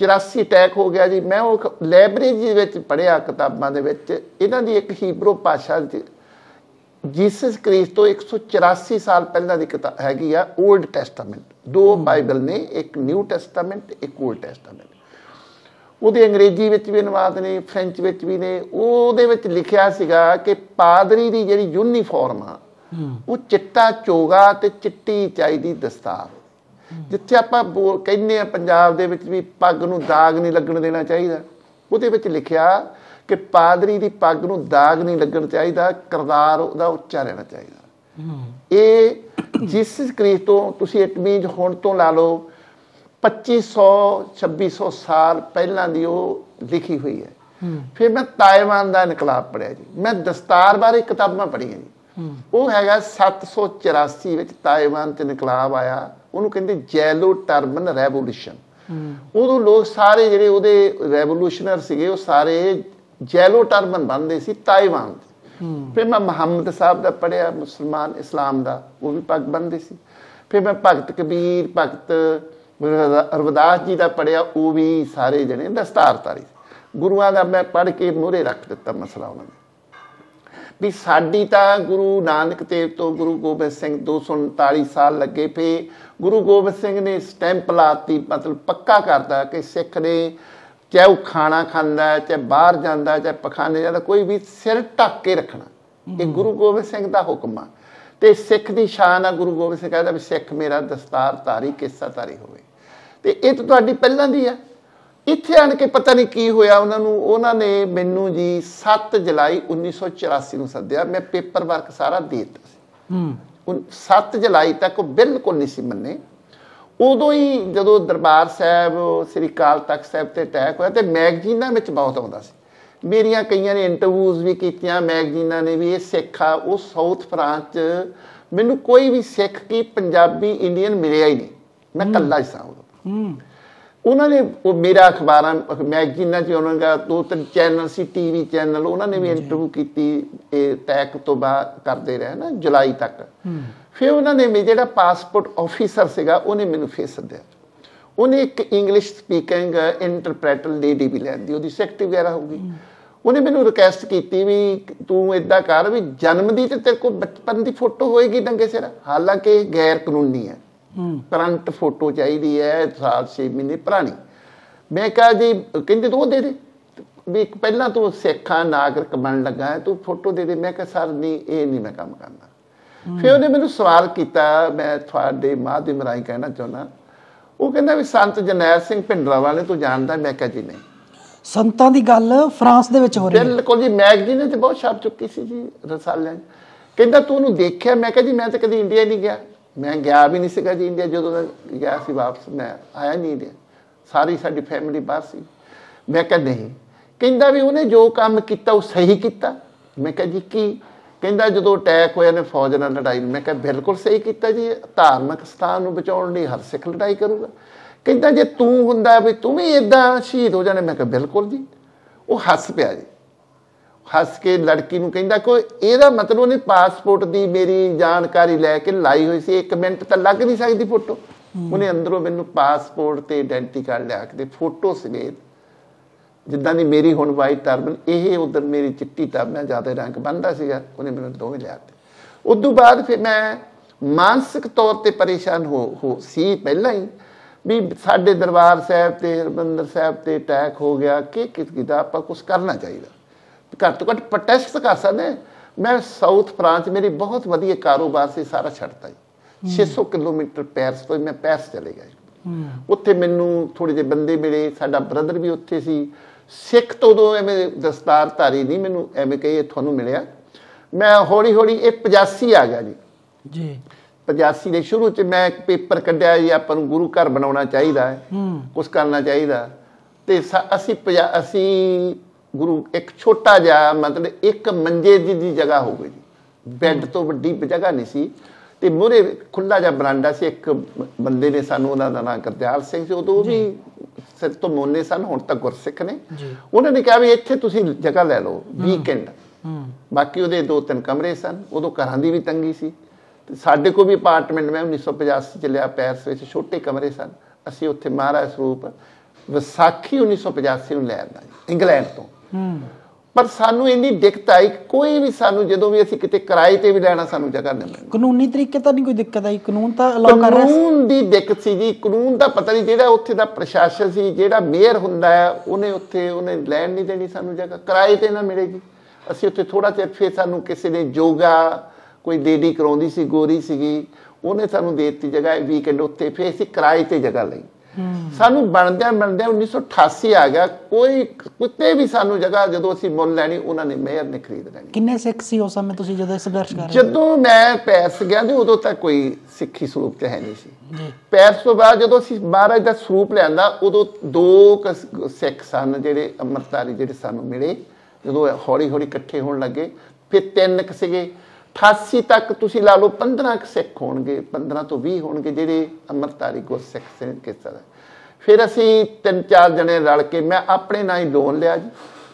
84 ਅਟੈਕ ਹੋ ਗਿਆ ਜੀ। ਮੈਂ ਉਹ ਲਾਇਬ੍ਰੇਰੀ ਦੇ ਵਿੱਚ ਪੜਿਆ ਕਿਤਾਬਾਂ ਦੇ ਵਿੱਚ ਇਹਨਾਂ ਦੀ ਇੱਕ ਹੀਬਰੂ ਭਾਸ਼ਾ ਚ ਜੀਸਸ ਕ੍ਰਿਸਟ ਤੋਂ 184 ਸਾਲ ਪਹਿਲਾਂ ਦੀ ਕਿਤਾਬ ਹੈਗੀ ਆ 올ਡ ਟੈਸਟਾਮੈਂਟ ਦੋ ਬਾਈਬਲ ਨੇ ਇੱਕ ਨਿਊ ਟੈਸਟਾਮੈਂਟ ਇੱਕ 올ਡ ਟੈਸਟਾਮੈਂਟ ਉਹਦੇ ਅੰਗਰੇਜ਼ੀ ਵਿੱਚ ਵੀ ਅਨੁਵਾਦ ਨੇ ਫ੍ਰੈਂਚ ਵਿੱਚ ਵੀ ਨੇ ਉਹਦੇ ਵਿੱਚ ਲਿਖਿਆ ਸੀਗਾ ਕਿ ਪਾਦਰੀ ਦੀ ਜਿਹੜੀ ਯੂਨੀਫਾਰਮ ਆ ਉਹ ਚਿੱਟਾ ਚੋਗਾ ਤੇ ਚਿੱਟੀ ਚਾਹੀਦੀ ਦਸਤਾਰ। ਜਿੱਥੇ ਆਪਾਂ ਕਹਿੰਦੇ ਆ ਪੰਜਾਬ ਦੇ ਵਿੱਚ ਵੀ ਪੱਗ ਨੂੰ ਦਾਗ ਨਹੀਂ ਲੱਗਣ ਦੇਣਾ ਚਾਹੀਦਾ। ਉਹਦੇ ਵਿੱਚ ਲਿਖਿਆ ਕਿ ਪਾਦਰੀ ਦੀ ਪੱਗ ਨੂੰ ਦਾਗ ਨਹੀਂ ਲੱਗਣ ਚਾਹੀਦਾ ਕਰਤਾਰ ਉਹਦਾ ਉੱਚਾ ਰਹਿਣਾ ਚਾਹੀਦਾ। ਇਹ ਜਿਸ ਕ੍ਰਿਸਟ ਤੋਂ ਤੁਸੀਂ ਇਟ ਮੀਨਸ ਹੁਣ ਤੋਂ ਲਾ ਲਓ 2500 2600 ਸਾਲ ਪਹਿਲਾਂ ਦੀ ਉਹ ਲਿਖੀ ਹੋਈ ਹੈ। ਫਿਰ ਮੈਂ ਤਾਇਵਾਨ ਦਾ ਇਨਕਲਾਬ ਪੜਿਆ ਜੀ। ਮੈਂ ਦਸਤਾਰ ਬਾਰੇ ਕਿਤਾਬਾਂ ਪੜ੍ਹੀਆਂ ਜੀ। ਉਹ ਹੈਗਾ 784 ਵਿੱਚ ਤਾਇਵਾਨ ਤੇ ਇਨਕਲਾਬ ਆਇਆ। ਉਹਨੂੰ ਕਹਿੰਦੇ ਜੈਲੋ ਟਰਬਨ ਰੈਵੋਲੂਸ਼ਨ। ਉਦੋਂ ਲੋਕ ਸਾਰੇ ਜਿਹੜੇ ਉਹਦੇ ਰੈਵੋਲੂਸ਼ਨਰ ਸੀਗੇ ਉਹ ਸਾਰੇ ਜੈਲੋ ਟਰਬਨ ਬੰਨਦੇ ਸੀ ਤਾਇਵਾਨ। ਹੂੰ। ਫਿਰ ਮੈਂ ਮੁਹੰਮਦ ਸਾਹਿਬ ਦਾ ਪੜਿਆ ਮੁਸਲਮਾਨ ਇਸਲਾਮ ਦਾ ਉਹ ਵੀ ਪੱਗ ਬੰਨਦੇ ਸੀ। ਫਿਰ ਮੈਂ ਭਗਤ ਕਬੀਰ ਭਗਤ ਰਵਿਦਾਸ ਜੀ ਦਾ ਪੜਿਆ ਉਹ ਵੀ ਸਾਰੇ ਜਣੇ ਦਸਤਾਰਧਾਰੀ ਸੀ। ਗੁਰੂਆਂ ਦਾ ਮੈਂ ਪੜ ਕੇ ਮੂਹਰੇ ਰੱਖ ਦਿੱਤਾ ਮਸਲਾ ਉਹਨਾਂ ਨੇ। ਵੀ ਸਾਡੀ ਤਾਂ ਗੁਰੂ ਨਾਨਕ ਦੇਵ ਤੋਂ ਗੁਰੂ ਗੋਬਿੰਦ ਸਿੰਘ 239 ਸਾਲ ਲੱਗੇ ਪਏ। ਗੁਰੂ ਗੋਬਿੰਦ ਸਿੰਘ ਨੇ ਸਟੈਂਪ ਲਾਤੀ ਮਤਲਬ ਪੱਕਾ ਕਰਦਾ ਕਿ ਸਿੱਖ ਨੇ ਚਾਹੇ ਉਹ ਖਾਣਾ ਖਾਂਦਾ ਹੈ, ਚਾਹੇ ਬਾਹਰ ਜਾਂਦਾ ਚਾਹੇ ਪਖਾਨੇ ਜਾਂਦਾ ਕੋਈ ਵੀ ਸਿਰ ਢੱਕ ਕੇ ਰੱਖਣਾ। ਇਹ ਗੁਰੂ ਗੋਬਿੰਦ ਸਿੰਘ ਦਾ ਹੁਕਮ ਆ। ਤੇ ਸਿੱਖ ਦੀ ਸ਼ਾਨ ਆ ਗੁਰੂ ਗੋਬਿੰਦ ਸਿੰਘ ਕਹਿੰਦਾ ਵੀ ਸਿੱਖ ਮੇਰਾ ਦਸਤਾਰ ਧਾਰੀ ਕਿੱਸਾ ਧਾਰੀ ਹੋਵੇ। ਤੇ ਇਹ ਤਾਂ ਤੁਹਾਡੀ ਪਹਿਲਾਂ ਦੀ ਆ। ਇੱਥੇ ਆਣ ਕੇ ਪਤਾ ਨਹੀਂ ਕੀ ਹੋਇਆ ਉਹਨਾਂ ਨੂੰ। ਉਹਨਾਂ ਨੇ ਮੈਨੂੰ ਜੀ 7 ਜੁਲਾਈ 1984 ਨੂੰ ਸੱਦਿਆ। ਮੈਂ ਪੇਪਰ ਵਰਕ ਸਾਰਾ ਦੇ ਦਿੱਤਾ ਸੀ। ਹੂੰ। ਉਨ- 7 ਜੁਲਾਈ ਤੱਕ ਉਹ ਬਿਲਕੁਲ ਨਹੀਂ ਸੀ ਮੰਨੇ। ਉਦੋਂ ਹੀ ਜਦੋਂ ਦਰਬਾਰ ਸਾਹਿਬ ਸ੍ਰੀ ਅਕਾਲ ਤਖਤ ਸਾਹਿਬ ਤੇ ਅਟੈਕ ਹੋਇਆ ਤੇ ਮੈਗਜ਼ੀਨਾਂ ਵਿੱਚ ਬਹੁਤ ਆਉਂਦਾ ਸੀ। ਮੇਰੀਆਂ ਕਈਆਂ ਨੇ ਇੰਟਰਵਿਊਜ਼ ਵੀ ਕੀਤੀਆਂ ਮੈਗਜ਼ੀਨਾਂ ਨੇ ਵੀ ਇਹ ਸਿੱਖ ਆ ਉਹ ਸਾਊਥ ਫਰਾਂਸ ਚ ਮੈਨੂੰ ਕੋਈ ਵੀ ਸਿੱਖ ਕੀ ਪੰਜਾਬੀ ਇੰਡੀਅਨ ਮਿਲਿਆ ਹੀ ਨਹੀਂ। ਮੈਂ ਇਕੱਲਾ ਹੀ ਸਾਂ ਹੂੰ। ਉਹਨਾਂ ਨੇ ਉਹ ਮੇਰਾ ਅਖਬਾਰਾਂ ਮੈਗਜ਼ੀਨਾਂ 'ਚ ਉਹਨਾਂ ਦਾ ਦੋ ਤਿੰਨ ਚੈਨਲ ਸੀ ਟੀਵੀ ਚੈਨਲ ਉਹਨਾਂ ਨੇ ਵੀ ਇੰਟਰਵਿਊ ਕੀਤੀ ਇਹ ਟੈਕ ਤੋਂ ਬਾਅਦ ਕਰਦੇ ਰਹੇ ਨਾ ਜੁਲਾਈ ਤੱਕ। ਫਿਰ ਉਹਨਾਂ ਨੇ ਮੇਰੇ ਜਿਹੜਾ ਪਾਸਪੋਰਟ ਆਫੀਸਰ ਸੀਗਾ ਉਹਨੇ ਮੈਨੂੰ ਫੇਰ ਸੱਦਿਆ। ਉਹਨੇ ਇੱਕ ਇੰਗਲਿਸ਼ ਸਪੀਕਿੰਗ ਇੰਟਰਪ੍ਰੈਟਰ ਲੇਡੀ ਵੀ ਲੈਂਦੀ ਉਹਦੀ ਸੈਕਟਰੀ ਵਗੈਰਾ ਹੋਊਗੀ ਉਹਨੇ ਮੈਨੂੰ ਰਿਕਵੈਸਟ ਕੀਤੀ ਵੀ ਤੂੰ ਇਦਾਂ ਕਰ ਵੀ ਜਨਮ ਦੀ ਤੇ ਤੇਰੇ ਕੋਲ ਬਚਪਨ ਦੀ ਫੋਟੋ ਹੋਏਗੀ ਡੰਗੇ ਸਿਰ। ਹਾਲਾਂਕਿ ਗੈਰ ਕਾਨੂੰਨੀ ਹੈ। ਹੂੰ। ਕਰੰਟ ਫੋਟੋ ਚਾਹੀਦੀ ਹੈ ਸਾਲ 6 ਮਹੀਨੇ ਪੁਰਾਣੀ। ਮੈਂ ਕਿਹਾ ਜੀ ਕਹਿੰਦੇ ਤੂੰ ਦੇ ਦੇ। ਵੀ ਪਹਿਲਾਂ ਤੂੰ ਸਿੱਖਾਂ ਨਾਗਰਿਕ ਬਣਨ ਲੱਗਾ ਹੈ ਤੂੰ ਫੋਟੋ ਦੇ ਦੇ। ਮੈਂ ਕਿਹਾ ਸਰ ਨਹੀਂ ਇਹ ਨਹੀਂ ਮੈਂ ਕੰਮ ਕਰਨਾ। ਫਿਰ ਉਹਨੇ ਮੈਨੂੰ ਸਵਾਲ ਕੀਤਾ ਮੈਂ ਤੁਹਾਡੇ ਮਾਧਿਅਮ ਰਾਹੀਂ ਕਹਿਣਾ ਚਾਹੁੰਦਾ। ਉਹ ਕਹਿੰਦਾ ਵੀ ਸੰਤ ਜਰਨੈਲ ਸਿੰਘ ਭਿੰਡਰਾ ਵਾਲੇ ਤੂੰ ਜਾਣਦਾ ਮੈਂ ਕਿਹਾ ਜੀ ਨਹੀਂ। ਸੰਤਾਂ ਦੀ ਗੱਲ ਫਰਾਂਸ ਦੇ ਵਿੱਚ ਹੋ ਰਹੀ ਹੈ। ਬਿਲਕੁਲ ਜੀ, ਮੈਗਜ਼ੀਨ ਤੇ ਬਹੁਤ ਛਾਪ ਚੁੱਕੀ ਸੀ ਜੀ ਰਸਾਲਿਆਂ ਕਹਿੰਦਾ ਤੂੰ ਉਹਨੂੰ ਦੇਖਿਆ? ਮੈਂ ਕਿਹਾ ਜੀ, ਮੈਂ ਤਾਂ ਕਦੀ ਇੰਡੀਆ ਨਹੀਂ ਗਿਆ। ਮੈਂ ਗਿਆ ਵੀ ਨਹੀਂ ਸੀਗਾ ਜੀ ਇੰਡੀਆ, ਜਦੋਂ ਗਿਆ ਸੀ ਵਾਪਸ, ਮੈਂ ਆਇਆ ਨਹੀਂ ਇੰਡੀਆ। ਸਾਰੀ ਸਾਡੀ ਫੈਮਿਲੀ ਬਾਹਰ ਸੀ। ਮੈਂ ਕਿਹਾ ਨਹੀਂ। ਕਹਿੰਦਾ ਵੀ ਉਹਨੇ ਜੋ ਕੰਮ ਕੀਤਾ, ਉਹ ਸਹੀ ਕੀਤਾ। ਮੈਂ ਕਿਹਾ ਜੀ, ਕੀ? ਕਹਿੰਦਾ ਜਦੋਂ ਅਟੈਕ ਹੋਇਆ ਨੇ ਫੌਜ ਨਾਲ ਲੜਾਈ ਮੈਂ ਕਿਹਾ ਬਿਲਕੁਲ ਸਹੀ ਕੀਤਾ ਜੀ। ਧਾਰਮਿਕ ਸਥਾਨ ਨੂੰ ਬਚਾਉਣ ਲਈ ਹਰ ਸਿੱਖ ਲੜਾਈ ਕਰੂਗਾ। ਕਹਿੰਦਾ ਜੇ ਤੂੰ ਹੁੰਦਾ ਵੀ ਤੂੰ ਵੀ ਇਦਾਂ ਸ਼ਹੀਦ ਹੋ ਜਾਣੇ ਮੈਂ ਕਿਹਾ ਬਿਲਕੁਲ ਜੀ। ਉਹ ਹੱਸ ਪਿਆ ਜੀ। ਹੱਸ ਕੇ ਲੜਕੀ ਨੂੰ ਕਹਿੰਦਾ ਕੋਈ ਇਹਦਾ ਮਤਲਬ ਉਹਨੇ ਪਾਸਪੋਰਟ ਦੀ ਮੇਰੀ ਜਾਣਕਾਰੀ ਲੈ ਕੇ ਲਾਈ ਹੋਈ ਸੀ 1 ਮਿੰਟ ਤਾਂ ਲੱਗ ਨਹੀਂ ਸਕਦੀ ਫੋਟੋ। ਉਹਨੇ ਅੰਦਰੋਂ ਮੈਨੂੰ ਪਾਸਪੋਰਟ ਤੇ ਆਇਡੈਂਟੀ ਕਾਰਡ ਲਿਆ ਕੇ ਤੇ ਫੋਟੋ ਸਮੇਤ। ਜਿੱਦਾਂ ਦੀ ਮੇਰੀ ਹੁਣ ਵਾਈਟ ਟਰਬਨ ਇਹ ਉਧਰ ਮੇਰੀ ਚਿੱਟੀ ਟਰਬਨ ਜ਼ਿਆਦਾ ਰੰਗ ਬੰਦਾ ਸੀਗਾ ਉਹਨੇ ਮੈਨੂੰ ਦੋਵੇਂ ਲਿਆ ਤੇ। ਉਦੋਂ ਬਾਅਦ ਫਿਰ ਮੈਂ ਮਾਨਸਿਕ ਤੌਰ ਤੇ ਪਰੇਸ਼ਾਨ ਹੋ ਹੋ ਸੀ ਪਹਿਲਾਂ ਹੀ। ਵੀ ਸਾਡੇ ਦਰਬਾਰ ਸਾਹਿਬ ਤੇ ਹਰਮੰਦਰ ਸਾਹਿਬ ਤੇ ਅਟੈਕ ਹੋ ਗਿਆ ਕਿ ਕਿਸ ਕਿਦਾ ਆਪਾਂ ਕੁਝ ਕਰਨਾ ਚਾਹੀਦਾ? ਘੱਟ ਤੋਂ ਘੱਟ ਪ੍ਰੋਟੈਸਟ ਕਰ ਸਕਦੇ ਮੈਂ ਸਾਊਥ ਫਰਾਂਸ ਮੇਰੀ ਬਹੁਤ ਵਧੀਆ ਕਾਰੋਬਾਰ ਸੀ ਸਾਰਾ ਛੱਡਤਾ ਜੀ। 600 ਕਿਲੋਮੀਟਰ ਪੈਰਸ ਤੋਂ ਮੈਂ ਪੈਰਸ ਚਲੇ ਗਿਆ ਉੱਥੇ ਮੈਨੂੰ ਥੋੜੇ ਜਿਹੇ ਬੰਦੇ ਮਿਲੇ ਸਾਡਾ ਬ੍ਰਦਰ ਵੀ ਉੱਥੇ ਸੀ। ਸਿੱਖ ਤੋਂ ਉਦੋਂ ਐਵੇਂ ਦਸਤਾਰ ਧਾਰੀ ਨਹੀਂ ਮੈਨੂੰ ਐਵੇਂ ਕਹੇ ਤੁਹਾਨੂੰ ਮਿਲਿਆ। ਮੈਂ ਹੌਲੀ ਹੌਲੀ ਇਹ 85 ਆ ਗਿਆ ਜੀ। ਜੀ। 85 ਦੇ ਸ਼ੁਰੂ ਚ ਮੈਂ ਇੱਕ ਪੇਪਰ ਕੱਢਿਆ ਜੀ ਆਪਾਂ ਨੂੰ ਗੁਰੂ ਘਰ ਬਣਾਉਣਾ ਚਾਹੀਦਾ ਹੈ ਕੁਝ ਕਰਨਾ ਚਾਹੀਦਾ। ਤੇ ਅਸੀਂ ਅਸੀਂ ਗੁਰੂ ਇੱਕ ਛੋਟਾ ਜਿਹਾ ਮਤਲਬ ਇੱਕ ਮੰਜੇ ਦੀ ਦੀ ਜਗ੍ਹਾ ਹੋ ਗਈ ਜੀ। ਬੈੱਡ ਤੋਂ ਵੱਡੀ ਜਗ੍ਹਾ ਨਹੀਂ ਸੀ। ਤੇ ਮੂਹਰੇ ਖੁੱਲਾ ਜਿਹਾ ਬਰਾਂਡਾ ਸੀ ਇੱਕ ਬੰਦੇ ਨੇ ਸਾਨੂੰ ਉਹਨਾਂ ਦਾ ਨਾਮ ਗੁਰਦਿਆਲ ਸਿੰਘ ਸੀ ਉਦੋਂ ਵੀ ਸਿਰ ਤੋਂ ਮੋਨੇ ਸਨ ਹੁਣ ਤੱਕ ਗੁਰਸਿੱਖ ਨੇ। ਉਹਨਾਂ ਨੇ ਕਿਹਾ ਵੀ ਇੱਥੇ ਤੁਸੀਂ ਜਗ੍ਹਾ ਲੈ ਲਓ ਵੀਕਐਂਡ। ਹੂੰ। ਬਾਕੀ ਉਹਦੇ ਦੋ ਤਿੰਨ ਕਮਰੇ ਸਨ ਉਦੋਂ ਘਰਾਂ ਦੀ ਵੀ ਤੰਗੀ ਸੀ। ਤੇ ਸਾਡੇ ਕੋਲ ਵੀ ਅਪਾਰਟਮੈਂਟ ਮੈਂ 1985 ਚ ਲਿਆ ਪੈਰਸ ਵਿੱਚ ਛੋਟੇ ਕਮਰੇ ਸਨ। ਅਸੀਂ ਉੱਥੇ ਮਹਾਰਾਜ ਸਰੂਪ ਵਿਸਾਖੀ 1985 ਨੂੰ ਲੈ ਆਂਦਾ ਇੰਗਲੈਂਡ ਤੋਂ। ਪਰ ਸਾਨੂੰ ਇੰਨੀ ਦਿੱਕਤ ਆਈ ਕੋਈ ਵੀ ਸਾਨੂੰ ਜਦੋਂ ਵੀ ਅਸੀਂ ਕਿਤੇ ਕਿਰਾਏ ਤੇ ਵੀ ਲੈਣਾ ਸਾਨੂੰ ਜਗ੍ਹਾ ਨਹੀਂ ਮਿਲਦੀ। ਕਾਨੂੰਨੀ ਤਰੀਕੇ ਤਾਂ ਨਹੀਂ ਕੋਈ ਦਿੱਕਤ ਆਈ? ਕਾਨੂੰਨ ਤਾਂ ਅਲਾਉ ਕਰ ਰਿਹਾ ਸੀ? ਕਾਨੂੰਨ ਦੀ ਦਿੱਕਤ ਸੀ ਜੀ। ਕਾਨੂੰਨ ਦਾ ਪਤਾ ਨਹੀਂ ਜਿਹੜਾ ਉੱਥੇ ਦਾ ਪ੍ਰਸ਼ਾਸਨ ਸੀ ਜਿਹੜਾ ਮੇਅਰ ਹੁੰਦਾ ਹੈ ਉਹਨੇ ਉੱਥੇ ਉਹਨੇ ਲੈਣ ਨਹੀਂ ਦੇਣੀ ਸਾਨੂੰ ਜਗ੍ਹਾ। ਕਿਰਾਏ ਤੇ ਨਾ ਮਿਲੇਗੀ ਅਸੀਂ ਉੱਥੇ ਥੋੜਾ ਚਿਰ ਫਿਰ ਸਾਨੂੰ ਕਿਸੇ ਨੇ ਜੋਗਾ ਕੋਈ ਲੇਡੀ ਕਰਾਉਂਦੀ ਸੀ ਗੋਰੀ ਸੀਗੀ ਉਹਨੇ ਸਾਨੂੰ ਦੇ ਦਿੱਤੀ ਜਗ੍ਹਾ ਵੀਕਐਂਡ ਉੱਤੇ ਫਿਰ ਅਸੀਂ ਕਿਰਾਏ ਤੇ ਜਗ੍ਹਾ ਲਈ। ਸਾਨੂੰ ਬਣਦਿਆਂ ਬਣਦਿਆਂ 1988 ਆ ਗਿਆ ਕੋਈ ਕਿਤੇ ਵੀ ਸਾਨੂੰ ਜਗ੍ਹਾ ਜਦੋਂ ਅਸੀਂ ਮੁੱਲ ਲੈਣੀ ਉਹਨਾਂ ਨੇ ਮੇਅਰ ਨੇ ਖਰੀਦ ਲੈਣੀ। ਕਿੰਨੇ ਸਿੱਖ ਸੀ ਉਸ ਸਮੇਂ ਤੁਸੀਂ ਜਦੋਂ ਸੰਘਰਸ਼ ਕਰ ਰਹੇ ਜਦੋਂ ਮੈਂ ਪੈਰਸ ਗਿਆ ਜੀ ਉਦੋਂ ਤੱਕ ਕੋਈ ਸਿੱਖੀ ਸਰੂਪ ਤੇ ਹੈ ਨਹੀਂ ਸੀ। ਜੀ। ਪੈਰਸ ਤੋਂ ਬਾਅਦ ਜਦੋਂ ਅਸੀਂ ਮਹਾਰਾਜ ਦਾ ਸਰੂਪ ਲਿਆਂਦਾ ਉਦੋਂ ਦੋ ਸਿੱਖ ਸਨ ਜਿਹੜੇ ਅੰਮ੍ਰਿਤਧਾਰੀ ਜਿਹੜੇ ਸਾਨੂੰ ਮਿਲੇ ਜਦੋਂ ਹੌਲੀ ਹੌਲੀ ਇਕੱਠੇ ਹੋਣ ਲੱਗੇ ਫਿਰ ਤਿੰਨ ਕੁ ਸੀਗੇ। 88 ਤੱਕ ਤੁਸੀਂ ਲਾ ਲਓ 15 ਕੁ ਸਿੱਖ ਹੋਣਗੇ 15 ਤੋਂ 20 ਹੋਣਗੇ ਜਿਹੜੇ ਅੰਮ੍ਰਿਤਧਾਰੀ ਗੁਰਸਿੱਖ ਸਿੰਘ ਕਿਸ ਤਰ੍ਹਾਂ ਫਿਰ ਅਸੀਂ ਤਿੰਨ ਚਾਰ ਜਣੇ ਰਲ ਕੇ ਮੈਂ ਆਪਣੇ ਨਾਂ ਹੀ ਲੋਨ ਲਿਆ ਜੀ।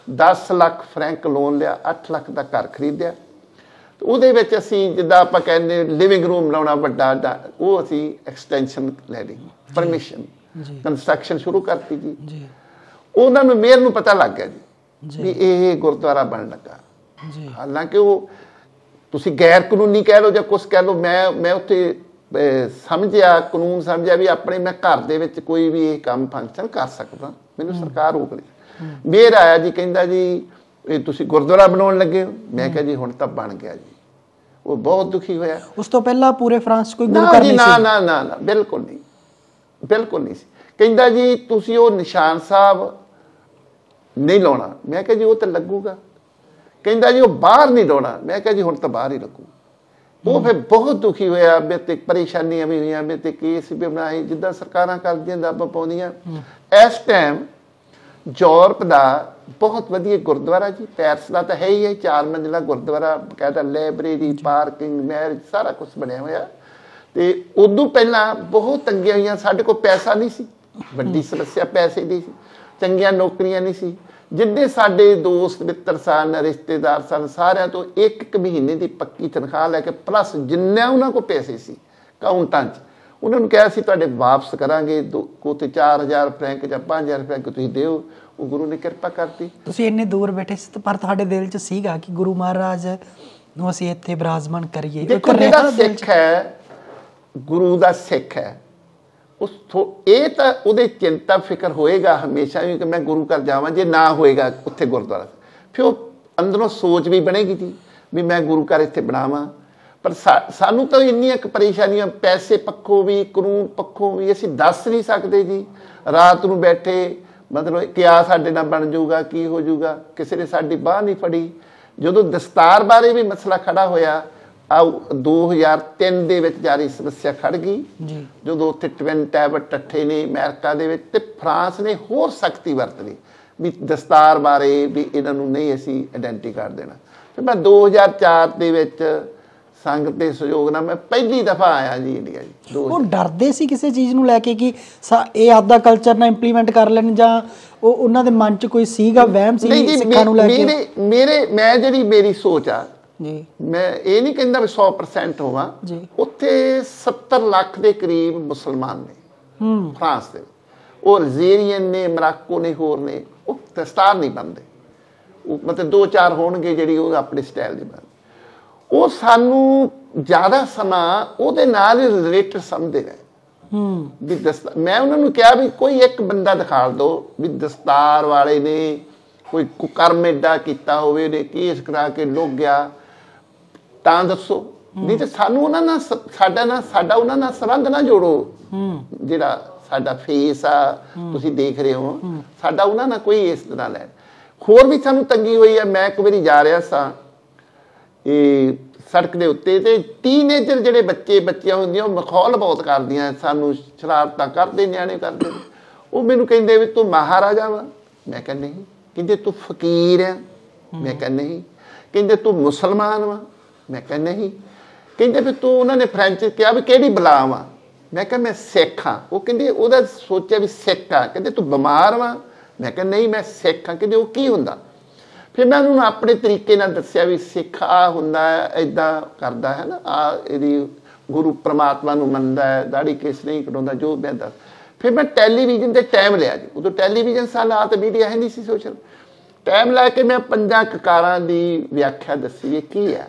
10 ਲੱਖ ਫਰੈਂਕ ਲੋਨ ਲਿਆ 8 ਲੱਖ ਦਾ ਘਰ ਖਰੀਦਿਆ। ਉਹਦੇ ਵਿੱਚ ਅਸੀਂ ਜਿੱਦਾਂ ਆਪਾਂ ਕਹਿੰਦੇ ਲਿਵਿੰਗ ਰੂਮ ਬਣਾਉਣਾ ਵੱਡਾ ਉਹ ਅਸੀਂ ਐਕਸਟੈਂਸ਼ਨ ਲੈ ਲਈ ਪਰਮਿਸ਼ਨ ਜੀ। ਕੰਸਟਰਕਸ਼ਨ ਸ਼ੁਰੂ ਕਰਤੀ ਜੀ। ਜੀ। ਉਹਨਾਂ ਨੂੰ ਮੇਅਰ ਨੂੰ ਪਤਾ ਲੱਗ ਗਿਆ ਜੀ ਜੀ। ਵੀ ਇਹ ਗੁਰਦੁਆਰਾ ਬਣ ਲੱਗਾ। ਜੀ। ਹਾਲਾਂਕਿ ਉਹ ਤੁਸੀਂ ਗੈਰ ਕਾਨੂੰਨੀ ਕਹਿ ਲਓ ਜਾਂ ਕੁਝ ਕਹਿ ਲਓ ਮੈਂ ਮੈਂ ਉੱਥੇ ਸਮਝਿਆ ਕਾਨੂੰਨ ਸਮਝਿਆ ਵੀ ਆਪਣੇ ਮੈਂ ਘਰ ਦੇ ਵਿੱਚ ਕੋਈ ਵੀ ਇਹ ਕੰਮ ਫੰਕਸ਼ਨ ਕਰ ਸਕਦਾ। ਮੈਨੂੰ ਸਰਕਾਰ ਰੋਕ ਲਈ। ਮੇਰ ਆਇਆ ਜੀ ਕਹਿੰਦਾ ਜੀ ਇਹ ਤੁਸੀਂ ਗੁਰਦੁਆਰਾ ਬਣਾਉਣ ਲੱਗੇ ਹੋ? ਮੈਂ ਕਿਹਾ ਜੀ ਹੁਣ ਤਾਂ ਬਣ ਗਿਆ ਜੀ। ਉਹ ਬਹੁਤ ਦੁਖੀ ਹੋਇਆ। ਉਸ ਤੋਂ ਪਹਿਲਾਂ ਪੂਰੇ ਫਰਾਂਸ ਕੋਈ ਗੁਰੂ ਘਰ ਨਹੀਂ ਨਾ ਸੀ? ਨਾ ਨਾ ਨਾ ਬਿਲਕੁਲ ਨਹੀਂ। ਬਿਲਕੁਲ ਨਹੀਂ ਸੀ। ਕਹਿੰਦਾ ਜੀ ਤੁਸੀਂ ਉਹ ਨਿਸ਼ਾਨ ਸਾਹਿਬ ਨਹੀਂ ਲਾਉਣਾ। ਮੈਂ ਕਿਹਾ ਜੀ ਉਹ ਤਾਂ ਲੱਗੂਗਾ। ਕਹਿੰਦਾ ਜੀ ਉਹ ਬਾਹਰ ਨਹੀਂ ਲਾਉਣਾ ਮੈਂ ਕਿਹਾ ਜੀ ਹੁਣ ਤਾਂ ਬਾਹਰ ਹੀ ਲੱਗੂ। ਉਹ ਫਿਰ ਬਹੁਤ ਦੁਖੀ ਹੋਇਆ। ਮੇਰੇ ਤੇ ਪਰੇਸ਼ਾਨੀਆਂ ਵੀ ਹੋਈਆਂ। ਮੇਰੇ ਤੇ ਕੇਸ ਵੀ ਬਣਾਏ। ਜਿੱਦਾਂ ਸਰਕਾਰਾਂ ਕਰਦੀਆਂ ਦਾਬਾਂ ਪਾਉਂਦੀਆਂ। ਇਸ ਟਾਈਮ ਯੂਰਪ ਦਾ ਬਹੁਤ ਵਧੀਆ ਗੁਰਦੁਆਰਾ ਜੀ। ਪੈਰਸ ਦਾ ਤਾਂ ਹੈ ਹੀ ਹੈ। ਚਾਰ ਮੰਜ਼ਿਲਾ ਗੁਰਦੁਆਰਾ ਕਹਿੰਦਾ ਲਾਇਬ੍ਰੇਰੀ ਪਾਰਕਿੰਗ ਮੈਰਿਜ ਸਾਰਾ ਕੁਝ ਬਣਿਆ ਹੋਇਆ। ਤੇ ਉਦੋਂ ਪਹਿਲਾਂ ਬਹੁਤ ਤੰਗੀਆਂ ਹੋਈਆਂ। ਸਾਡੇ ਕੋਲ ਪੈਸਾ ਨਹੀਂ ਸੀ। ਵੱਡੀ ਸਮੱਸਿਆ ਪੈਸੇ ਦੀ ਸੀ। ਚੰਗੀਆਂ ਨੌਕਰੀਆਂ ਨਹੀਂ ਸੀ। ਜਿੰਨੇ ਸਾਡੇ ਦੋਸਤ ਮਿੱਤਰ ਸਨ ਰਿਸ਼ਤੇਦਾਰ ਸਨ ਸਾਰਿਆਂ ਤੋਂ ਇੱਕ ਇੱਕ ਮਹੀਨੇ ਦੀ ਪੱਕੀ ਤਨਖਾਹ ਲੈ ਕੇ ਪਲੱਸ ਜਿੰਨਾ ਉਹਨਾਂ ਕੋਲ ਪੈਸੇ ਸੀ ਕਾਊਂਟਾਂ 'ਚ ਉਹਨਾਂ ਨੂੰ ਕਿਹਾ ਸੀ ਤੁਹਾਡੇ ਵਾਪਸ ਕਰਾਂਗੇ ਦੋ- ਕੋ ਤੇ 4000 ਫਰੈਂਕ ਜਾਂ 5000 ਫਰੈਂਕ ਤੁਸੀਂ ਦਿਓ। ਉਹ ਗੁਰੂ ਨੇ ਕਿਰਪਾ ਕਰਤੀ। ਤੁਸੀਂ ਇੰਨੇ ਦੂਰ ਬੈਠੇ ਸੀ ਪਰ ਤੁਹਾਡੇ ਦਿਲ 'ਚ ਸੀਗਾ ਕਿ ਗੁਰੂ ਮਹਾਰਾਜ ਨੂੰ ਅਸੀਂ ਇੱਥੇ ਬਿਰਾਜਮਾਨ ਕਰੀਏ। ਦੇਖੋ ਜਿਹੜਾ। ਸਿੱਖ ਹੈ ਗੁਰੂ ਦਾ ਸਿੱਖ ਹੈ। ਉਸ ਥੋ- ਇਹ ਤਾਂ ਉਹਦੇ ਚਿੰਤਾ ਫਿਕਰ ਹੋਏਗਾ ਹਮੇਸ਼ਾ ਵੀ ਕਿ ਮੈਂ ਗੁਰੂ ਘਰ ਜਾਵਾਂ, ਜੇ ਨਾ ਹੋਏਗਾ ਉੱਥੇ ਗੁਰਦੁਆਰਾ ਫਿਰ ਉਹ ਅੰਦਰੋਂ ਸੋਚ ਵੀ ਬਣੇਗੀ ਜੀ ਵੀ ਮੈਂ ਗੁਰੂ ਘਰ ਇੱਥੇ ਬਣਾਵਾਂ। ਪਰ ਸਾ- ਸਾਨੂੰ ਤਾਂ ਇੰਨੀਆਂ ਕੁ ਪਰੇਸ਼ਾਨੀਆਂ, ਪੈਸੇ ਪੱਖੋਂ ਵੀ, ਕਾਨੂੰਨ ਪੱਖੋਂ ਵੀ ਅਸੀਂ ਦੱਸ ਨਹੀਂ ਸਕਦੇ ਜੀ। ਰਾਤ ਨੂੰ ਬੈਠੇ, ਮਤਲਬ ਕਿਆ ਸਾਡੇ ਨਾਲ ਬਣ ਜਾਊਗਾ, ਕੀ ਹੋ ਜਾਊਗਾ, ਕਿਸੇ ਨੇ ਸਾਡੀ ਬਾਹ ਨਹੀਂ ਫੜੀ। ਜਦੋਂ ਦਸਤਾਰ ਬਾਰੇ ਵੀ ਮਸਲਾ ਖੜਾ ਹੋਇਆ ਆ 2003 ਦੇ ਵਿੱਚ ਜਾਰੀ ਸਮੱਸਿਆ ਖੜ ਗਈ। ਜੀ। ਜਦੋਂ ਉੱਥੇ ਟਵਿਨ ਟੈਬ ਟੱਠੇ ਨੇ ਅਮਰੀਕਾ ਦੇ ਵਿੱਚ ਤੇ ਫਰਾਂਸ ਨੇ ਹੋਰ ਸਖਤੀ ਵਰਤ ਲਈ ਵੀ ਦਸਤਾਰ ਬਾਰੇ ਵੀ ਇਹਨਾਂ ਨੂੰ ਨਹੀਂ ਅਸੀਂ ਆਇਡੈਂਟੀ ਕਰ ਦੇਣਾ। ਤੇ ਮੈਂ 2004 ਦੇ ਵਿੱਚ ਸੰਗਤ ਦੇ ਸਹਿਯੋਗ ਨਾਲ ਮੈਂ ਪਹਿਲੀ ਦਫਾ ਆਇਆ ਜੀ ਇੰਡੀਆ ਜੀ ਉਹ ਡਰਦੇ ਸੀ ਕਿਸੇ ਚੀਜ਼ ਨੂੰ ਲੈ ਕੇ ਕਿ ਇਹ ਆਪਦਾ ਕਲਚਰ ਨਾ ਇੰਪਲੀਮੈਂਟ ਕਰ ਲੈਣ ਜਾਂ ਉਹ ਉਹਨਾਂ ਦੇ ਮਨ 'ਚ ਕੋਈ ਸੀਗਾ ਵਹਿਮ ਸੀ ਸਿੱਖਾਂ ਨੂੰ ਲੈ ਕੇ? ਮੇਰੇ ਮੇਰੇ ਮੈਂ ਜਿਹੜੀ ਮੇਰੀ ਸੋਚ ਆ ਜੀ। ਮੈਂ ਇਹ ਨਹੀਂ ਕਹਿੰਦਾ ਵੀ 100% ਹੋਵਾਂ। ਜੀ। ਉੱਥੇ 70 ਲੱਖ ਦੇ ਕਰੀਬ ਮੁਸਲਮਾਨ ਨੇ। ਹੂੰ। ਫਰਾਂਸ ਦੇ। ਉਹ ਅਲਜੀਰੀਅਨ ਨੇ ਮਰਾਕੋ ਨੇ ਹੋਰ ਨੇ। ਉਹ ਦਸਤਾਰ ਨਹੀਂ ਬੰਦੇ ਉਹ ਮਤਲਬ ਦੋ ਚਾਰ ਹੋਣਗੇ ਜਿਹੜੀ ਉਹ ਆਪਣੇ ਸਟਾਈਲ ਦੀ ਬੰਦੇ ਉਹ ਸਾਨੂੰ ਜ਼ਿਆਦਾ ਸਮਾਂ ਉਹਦੇ ਨਾਲ ਹੀ ਰਿਲੇਟਡ ਸਮਝਦੇ ਰਹੇ ਹੂੰ। ਵੀ ਦਸਤਾਰ ਮੈਂ ਉਹਨਾਂ ਨੂੰ ਕਿਹਾ ਵੀ ਕੋਈ ਇੱਕ ਬੰਦਾ ਦਿਖਾ ਦਿਓ ਵੀ ਦਸਤਾਰ ਵਾਲੇ ਨੇ ਕੋਈ ਕੁਕਰਮ ਏਡਾ ਕੀਤਾ ਹੋਵੇ ਨੇ ਕੇਸ ਕਰਾ ਕੇ ਲੁੱਕ ਗਿਆ। ਤਾਂ ਦੱਸੋ। ਨਹੀਂ ਤੇ ਸਾਨੂੰ ਉਹਨਾਂ ਨਾਲ ਸਾਡਾ ਨਾਲ ਸਾਡਾ ਉਹਨਾਂ ਨਾਲ ਸੰਬੰਧ ਨਾ ਜੋੜੋ। ਜਿਹੜਾ ਸਾਡਾ ਫੇਸ ਆ ਤੁਸੀਂ ਦੇਖ ਰਹੇ ਹੋ। ਸਾਡਾ ਉਹਨਾਂ ਨਾਲ ਕੋਈ ਇਸ ਤਰ੍ਹਾਂ ਲੈ ਹੋਰ ਵੀ ਸਾਨੂੰ ਤੰਗੀ ਹੋਈ ਹੈ ਮੈਂ ਇੱਕ ਵਾਰੀ ਜਾ ਰਿਹਾ ਸਾਂ। ਇਹ ਸੜਕ ਦੇ ਉੱਤੇ ਤੇ ਟੀਨੇਜਰ ਜਿਹੜੇ ਬੱਚੇ ਬੱਚੀਆਂ ਹੁੰਦੀਆਂ ਉਹ ਮਖੌਲ ਬਹੁਤ ਕਰਦੀਆਂ ਸਾਨੂੰ ਸ਼ਰਾਰਤਾਂ ਕਰਦੇ ਨਿਆਣੇ ਕਰਦੇ। ਉਹ ਮੈਨੂੰ ਕਹਿੰਦੇ ਵੀ ਤੂੰ ਮਹਾਰਾਜਾ ਵਾ। ਮੈਂ ਕਹਿੰਦਾ ਨਹੀਂ। ਕਹਿੰਦੇ ਤੂੰ ਫਕੀਰ ਆ। ਮੈਂ ਕਹਿੰਦਾ ਨਹੀਂ। ਕਹਿੰਦੇ ਤੂੰ ਮੁਸਲਮਾਨ ਵਾ। ਮੈਂ ਕਿਹਾ, ਨਹੀਂ। ਕਹਿੰਦੇ ਵੀ ਤੂੰ ਉਹਨਾਂ ਨੇ ਫ੍ਰੈਂਚ ਕਿਹਾ ਵੀ ਕਿਹੜੀ ਬਲਾ ਵਾ? ਮੈਂ ਕਿਹਾ, ਮੈਂ ਸਿੱਖ ਹਾਂ। ਉਹ ਕਹਿੰਦੇ, ਉਹਦਾ ਸੋਚਿਆ ਵੀ ਸਿੱਖ ਆ। ਕਹਿੰਦੇ, ਤੂੰ ਬਿਮਾਰ ਵਾ? ਮੈਂ ਕਿਹਾ, ਨਹੀਂ, ਮੈਂ ਸਿੱਖ ਹਾਂ। ਕਹਿੰਦੇ, ਉਹ ਕੀ ਹੁੰਦਾ? ਫਿਰ ਮੈਂ ਉਹਨੂੰ ਆਪਣੇ ਤਰੀਕੇ ਨਾਲ ਦੱਸਿਆ ਵੀ ਸਿੱਖ ਆ ਹੁੰਦਾ ਹੈ ਐਦਾਂ ਕਰਦਾ ਹੈ ਨਾ ਆ ਇਹਦੀ ਗੁਰੂ ਪ੍ਰਮਾਤਮਾ ਨੂੰ ਮੰਨਦਾ ਹੈ, ਦਾੜੀ ਕੇਸ ਨਹੀਂ ਕਟਾਉਂਦਾ ਜੋ ਮੈਂ ਦੱਸ ਫਿਰ ਮੈਂ ਟੈਲੀਵਿਜ਼ਨ ਤੇ ਟਾਈਮ ਲਿਆ ਜੀ। ਉਦੋਂ ਟੈਲੀਵਿਜ਼ਨ ਸਾਲ ਆ ਤੇ ਮੀਡੀਆ ਹੈ ਨਹੀਂ ਸੀ ਸੋਸ਼ਲ ਟਾਈਮ ਲਾ ਕੇ ਮੈਂ ਪੰਜਾਂ ਕਕਾਰਾਂ ਦੀ ਵਿਆਖਿਆ ਦੱਸੀ, ਇਹ ਕੀ ਹੈ?